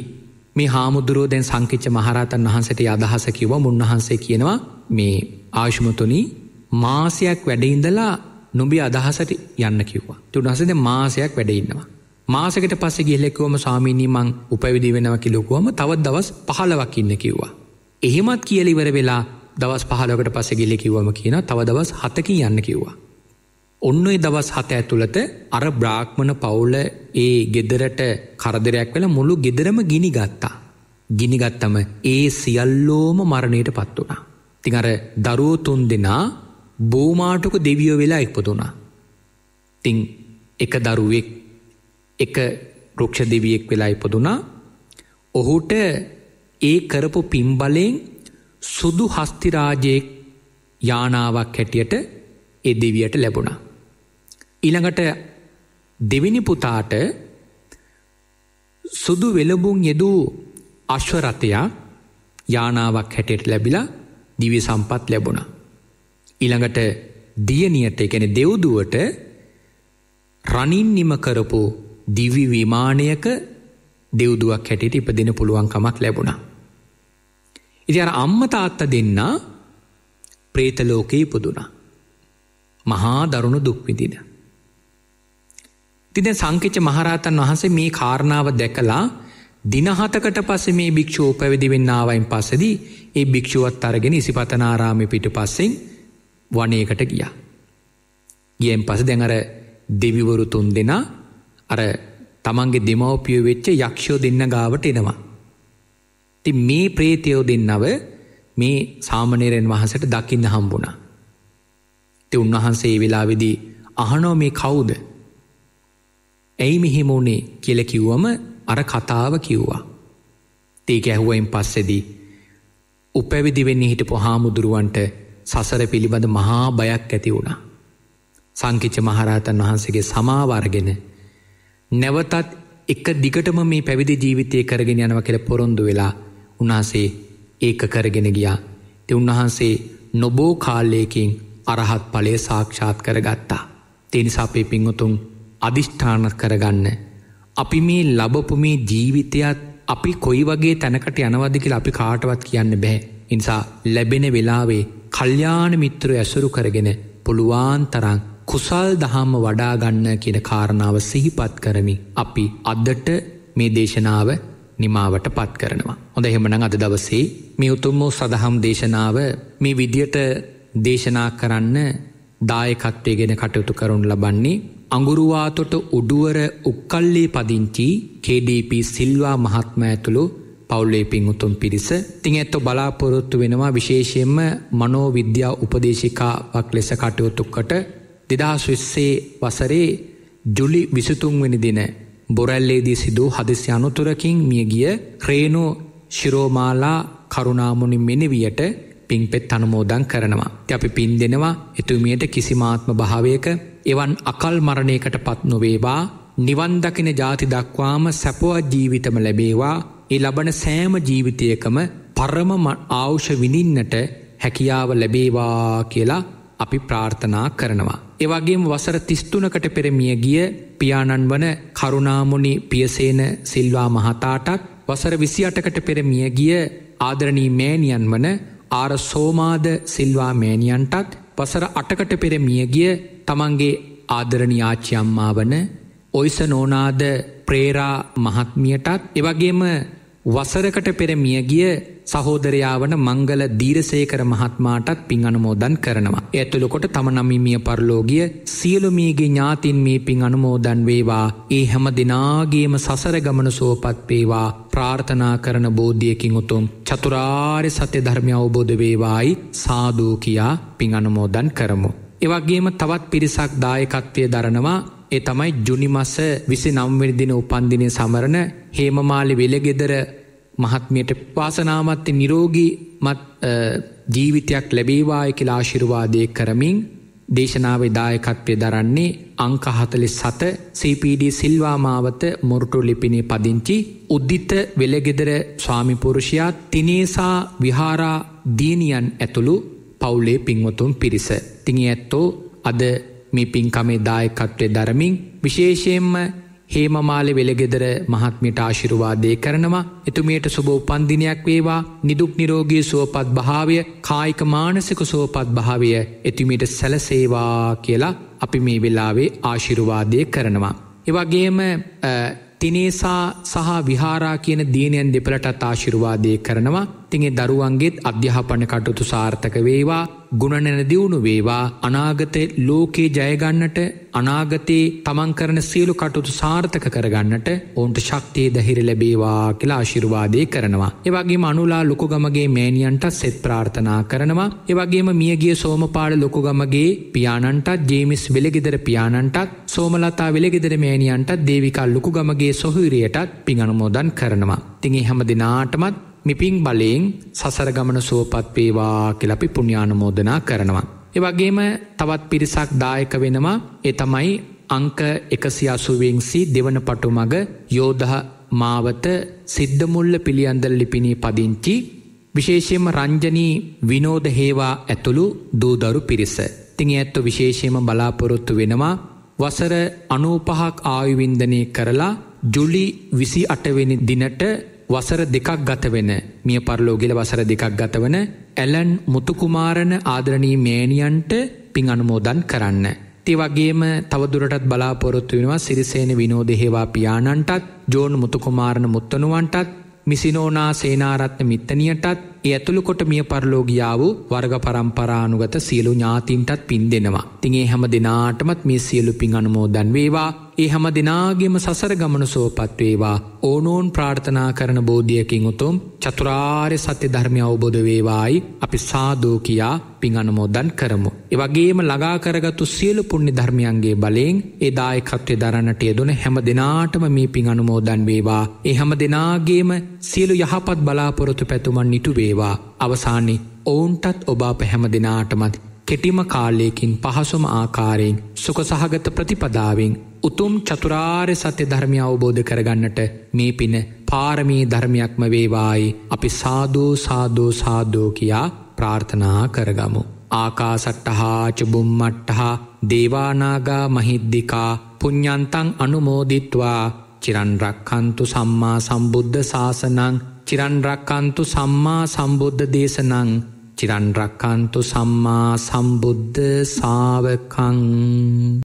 මේ හාමුදුරුව දැන් සංකිච්ච මහරතන් වහන්සට අදහස කිව උන්වහන්සේ කියනවා මේ ආශුමතුනි මාසයක් වැඩඉඳලා නොබි අදහසට යන්න කිව්වා තුනහසද මාසයක් වැඩඉන්නවා. මාසකට පස්ස ගිල්ලෙකුවම සාමීනී මං උපවිදි වෙනව කිලොකුවම තවත් දවස් පහලවක් ඉන්න කිව්වා. එහෙමත් කියලිවර වෙලා දවස් පහලකට පස ගිල්ලෙ කිව්වම කියන තව දවස් හතකින් යන්න කිව්වා. ඔන්න දවස් හත ඇතුළත අර බ්‍රාක්්මණ පවුල ඒ ගෙදරට කරදරයක් වෙල මුළු ගෙදරම ගිනි ගත්තා. ගිනිගත්තම ඒ සියල්ලෝම මරණයට පත් වුණා. තිං අර දරුවතුන් දෙනා බෝමාටුක දෙවියෝ වෙලා ඉක්පතුුණා. තිං එක දරුවෙක් එක රොක්ෂ දෙවියෙක් වෙලා ඉපදුනා ඔහුට ඒ කරපු පිම්බලයෙන් සුදු හස්තිරාජයෙක් යානාවක් හැටියට එ දෙවියට ලැබුණා. ඊළඟට දෙවිනි පුතාට සුදු වෙලබුන් යෙදූ අශ්වරතයා යානාවක් හැටෙට ලැබිලා දිවි සම්පත් ලැබුණ. ඉළඟට දියනියට එකැන දෙව්දුවට රනින් නිම කරපු දිවි විමානයක දෙව්දුවක් හැටියට ඉප දෙන පුළුවන්කමක් ලැබුණා. ඉති අර අම්ම තාත්ත දෙන්න ප්‍රේතලෝකයේ පුදුනා. මහා දරුණු දුක්විදින. තිද සංකිච්ච මහරහතන් වහන්සේ මේ කාරණාව දැකලා දිනහතකට පස මේ භික්ෂූ පැවිදිවෙන්නාවයින් පස්සදී ඒ භික්ෂුවත් අරගෙන ඉසිපතනාරාමි පිට පස්සෙන් වනයකට ගිය. ගියෙන් පස දැඟර දෙවිවරු තුන් දෙනා අර තමන්ගේ දෙමවපිය වෙච්ච යක්ෂෝ දෙන්න ගාවට එනවා. ති මේ ප්‍රේතයෝ දෙන්නව මේ සාමනේරෙන් වහසට දකින්න හම්බුණා. ති උන්වහන්සේ වෙලාවෙදී අහනෝ මේ කවුද ඇයි මෙහෙමුණේ කියල කිව්වම අර කතාව කිව්වා. ඒක ඇහුවයින් පස්සෙදී. උපැවිදිවෙන්නේ හිටපු හාමුදුරුවන්ට සසර පිළිබඳ මහා බයක් ඇති වුණා. සංකිච්ච මහරහතන් වහන්සේගේ සමාවර්ගෙන නැවතත් එක දිගටම මේ පැවිදි ජීවිතය කරගෙන යනව කෙළ පොරොන්දු වෙලා උන්වහන්සේ ඒක කරගෙන ගියා. ති උන්වහන්සේ නොබෝ කාල්ලයකින් අරහත් පලේ සාක්ෂාත් කරගත්තා. තෙනිසා අපේ පිංහතුන් අධිෂ්ඨාන කරගන්න. අපි මේ ලබපු මේ ජීවිතයත් අපි කොයි වගේ තැනකට යනවදකිල අපි කාටවත් කියන්න බැහැ. ඉනිසා ලැබෙන වෙලාවේ කල්්‍යාන මිත්‍ර ඇසුරු කරගෙන පුළුවන් තරං කුසල් දහම්ම වඩාගන්න කියන කාරණාව සිහිපත් කරමි අපි අද්දට මේ දේශනාව නිමාවට පත් කරනවා. හොඳ එහෙමනං අද දවසේ මේ උතුම් වූ සදහම් දේශනාව මේ විදියට දේශනා කරන්න දායකත්වය ගෙන කටයුතු කරුණු ලබන්නේ අඟුරුවාතොට උඩුවර උක්කල්ලේ පදිංචි KDP සිල්වා මහත්ම ඇතුළු පවුල්ලේ පිංඋතුම් පිරිස තිං ඇත්ත බලාපොරොත්තු වෙනවා විශේෂයෙන්ම මනෝ විද්‍යා උපදේශිකාවක් ලෙස කටයුතුක්කට දෙදහස් විස්සේ වසරේ ජුලි විසිතුන්වනි දින බොරැල්ලේදී සිදූ හදිසි අනුතුරකින් මියගිය ක්‍රේනෝ ශිරෝමාලා කරුණාමුණි මෙනවියට පින්පෙත් අනුමෝදන් කරනවා. අපි පින් දෙනවා එතුමියට කිසිමාත්ම භාවයක එවන් අකල් මරණයකට පත් නොවේවා නිවන්දකින ජාති දක්වාම සැපුවත් ජීවිතම ලැබේවා ඒ ලබන සෑම ජීවිතයකම පරම ආවුෂ විඳින්නට හැකියාව ලැබේවා කියලා අපි ප්‍රාර්ථනා කරනවා. ඒවගේම වසර තිස්තුනකට පෙරමිය ගිය පියාණන් වන කරුණාමුණි පියසේන සිල්වා මහතාටත් වසර විසි අටකට පෙරමිය ගිය ආදරණී මෑනියන් වන ආර සෝමාද සිල්වා මෑනියන්ටත් වසර අටකට පෙර මියගිය තමන්ගේ ආදරණයාච්චියම්මා වන ඔයිස නෝනාද ප්‍රේරා මහත්මියටත් එවගේම වසරකට පෙර මියගිය සහෝදරයාවන මංගල දීරසේකර මහත්මාටත් පින් අනුමෝදන් කරනවා. ඇතුළකොට තම නමිමිය පරලෝගිය සියලුමීගේ ඥාතින් මේ පින් අනුමෝදන් වේවා ඒ හැම දෙනාගේම සසර ගමන සෝපත් වේවා ප්‍රාර්ථනා කරන බෝධියකින් උතුම් චතුරාර්ය සත්‍ය ධර්මය අවබෝධ වේවායි සාධූ කියා පින් අනුමෝදන් කරමු. එවගේම තවත් පිරිසක් දායකත්වය දරනවා ඒ තමයි ජුනිමස විසි නම්වෙනිදින උපන්දිනය සමරණ හේමමාලි වෙලගෙදර මහත්මයට පාසනාමත්ත නිරෝගී මත් ජීවිතයක් ලැබේවාය කියලා ආශිරවාදය කරමින් දේශනාව දායකත්වය දරන්නේ අංක හතලි සත CPD සිල්වාමාවත මොරටු ලිපිනේ පදිංචි උද්ධිත වෙලගෙදර ස්වාමිපුරුෂයා තිනේසා විහාරා දීනියන් ඇතුළු පවුලේ පින්වතුන් පිරිස. තිඟි ඇත්තෝ අද මේ පින්කමේ දායකත්වය දරමින් විශේෂයෙන්ම හේමමාලෙ වෙළගෙදර මහත්මයට ආශිරුවාදය කරනවා. එතුමියට සුබ උපන්දිනයක් වේවා. නිදුක් නිරෝගී සුවපත් භාවය කායික මානසික සුවපත් භාවය එතුමිට සැලසේවා කියලා අපි මේ වෙලාවේ ආශිරුවාදය කරනවා. එවගේම තිනේසා සහ විහාරා කියන දීනයන් දෙපලටත් ආශිරුවාදය කරනවා. තිගේ දරුවන්ගේත් අධ්‍යාපන කටුතු සාර්ථක වේවා ගුණනැන දියුණු වේවා අනාගතය ලෝකේ ජයගන්නට අනාගතයේ තමන් කරන සියලු කටුතු සාර්ථක කරගන්නට ඔවුන්ට ශක්තිය දහිර ලැබේවා කියලා ආශිර්වාදය කරනවා. එවගේම අනුලා ලොකුගමගේ මෑනියන්ට සෙත් ප්‍රාර්ථනා කරනවා. එවගේම මියගිය සෝමපාඩ ලොකුගමගේ පියාණන්ටත් ජේමිස් වෙළගෙදර පියාණන්ටත් සෝමලතා වෙළගෙදර මෑනියන්ටත් දේවිකල් ලොකුගමගේ සොහුරියටත් පිඟනුමෝදන් කරනවා. තිගේ හැම දෙනාටමත් මිපින් බලයෙන් සසරගමන සුවපත්වේවා කෙලපි පුුණ්‍යානුමෝදනා කරනවා. එවගේම තවත් පිරිසක් දායක වෙනවා ඒ තමයි අංක එකසි අසුවෙන්සි දෙවන පටු මග යෝදහ මාවත සිද්ධමුල්ල පිළියන්දල් ලිපිණී පදිංචි විශේෂයම රංජනී විනෝද හේවා ඇතුළු දූදරු පිරිස. තිං ඇත්තු විශේෂයම බලාපොරොත්තු වෙනවා වසර අනූපහක් ආයුවින්දනය කරලා ජුලි විසි අටවෙනි දිනට වසර දෙකක් ගතවෙන මිය පරලෝගිල වසර දෙකක් ගතවන ඇලන් මුතුකුමාරණ ආදරණී මෑණියන්ට පින් අනුමෝදන් කරන්න. ඒ වගේම තවදුරටත් බලාපොරොත්තු වෙනවා සිරිසේන විනෝදහෙවා පියාණන්ටත් ජෝන් මුතුකුමාරණ මුත්තනුවන්ටත් මිසිනෝනා සේනාරත්න මිත්තනියටත් ඒ ඇතුළු කොට මිය පරලෝගියාව වර්ග පරම්පරානුගත සියලු ඥාතින්ටත් පින් දෙනවා. තිගේ හැම දෙනාටමත් මේ සියලු පින් අනුමෝදන් වේවා ඒ හැම දෙනාගේම සසර ගමන සෝපත් වේවා ඕනෝන් ප්‍රාර්ථනා කරන බෝධියකින් උතුම් චතුරාර්ය සත්‍ය ධර්මය අවබෝධ වේවායි අපි සාදෝ කියා පින් අනුමෝදන් කරමු. එවගේම ලගා කරගත්තු සියලු පුණ්‍ය ධර්මයන්ගේ බලයෙන් ඒ දායකත්වය දරන්නට යෙදුන හැම දෙනාටම මේ පින් අනුමෝදන් වේවා. ඒ හැම දෙනාගේම සියලු යහපත් බලාපොරොත්තු පැතුමන් නිටු වේවා. අවසානයේ ඔවුන්ටත් ඔබා පැහැම දෙනාටමත් කෙටිම කාලයකින් පහසුම ආකාරයෙන් සුකසහගත ප්‍රතිපදාවෙන් උතුම් චතුරාර්ය සත්‍ය ධර්මය අවබෝධ කරගන්නට මේ පින පාරමී ධර්මයක්ම වේවායි. අපි සාධූ සාධූ සාධෝ කියා ප්‍රාර්ථනා කරගමු. ආකාසට්ටහාච බුම්මට්ටහා දේවානාගා මහිද්දිකා පුඤ්ඥන්තන් අනුමෝදිත්වා. චිරන්රක්කන්තු සම්මා සම්බුද්ධ ශාසනං චිරන්රක්කන්තු සම්මා සම්බුද්ධ දේශනං. චිරන්රක්කන්තු සම්මා සම්බුද්ධ සාවකං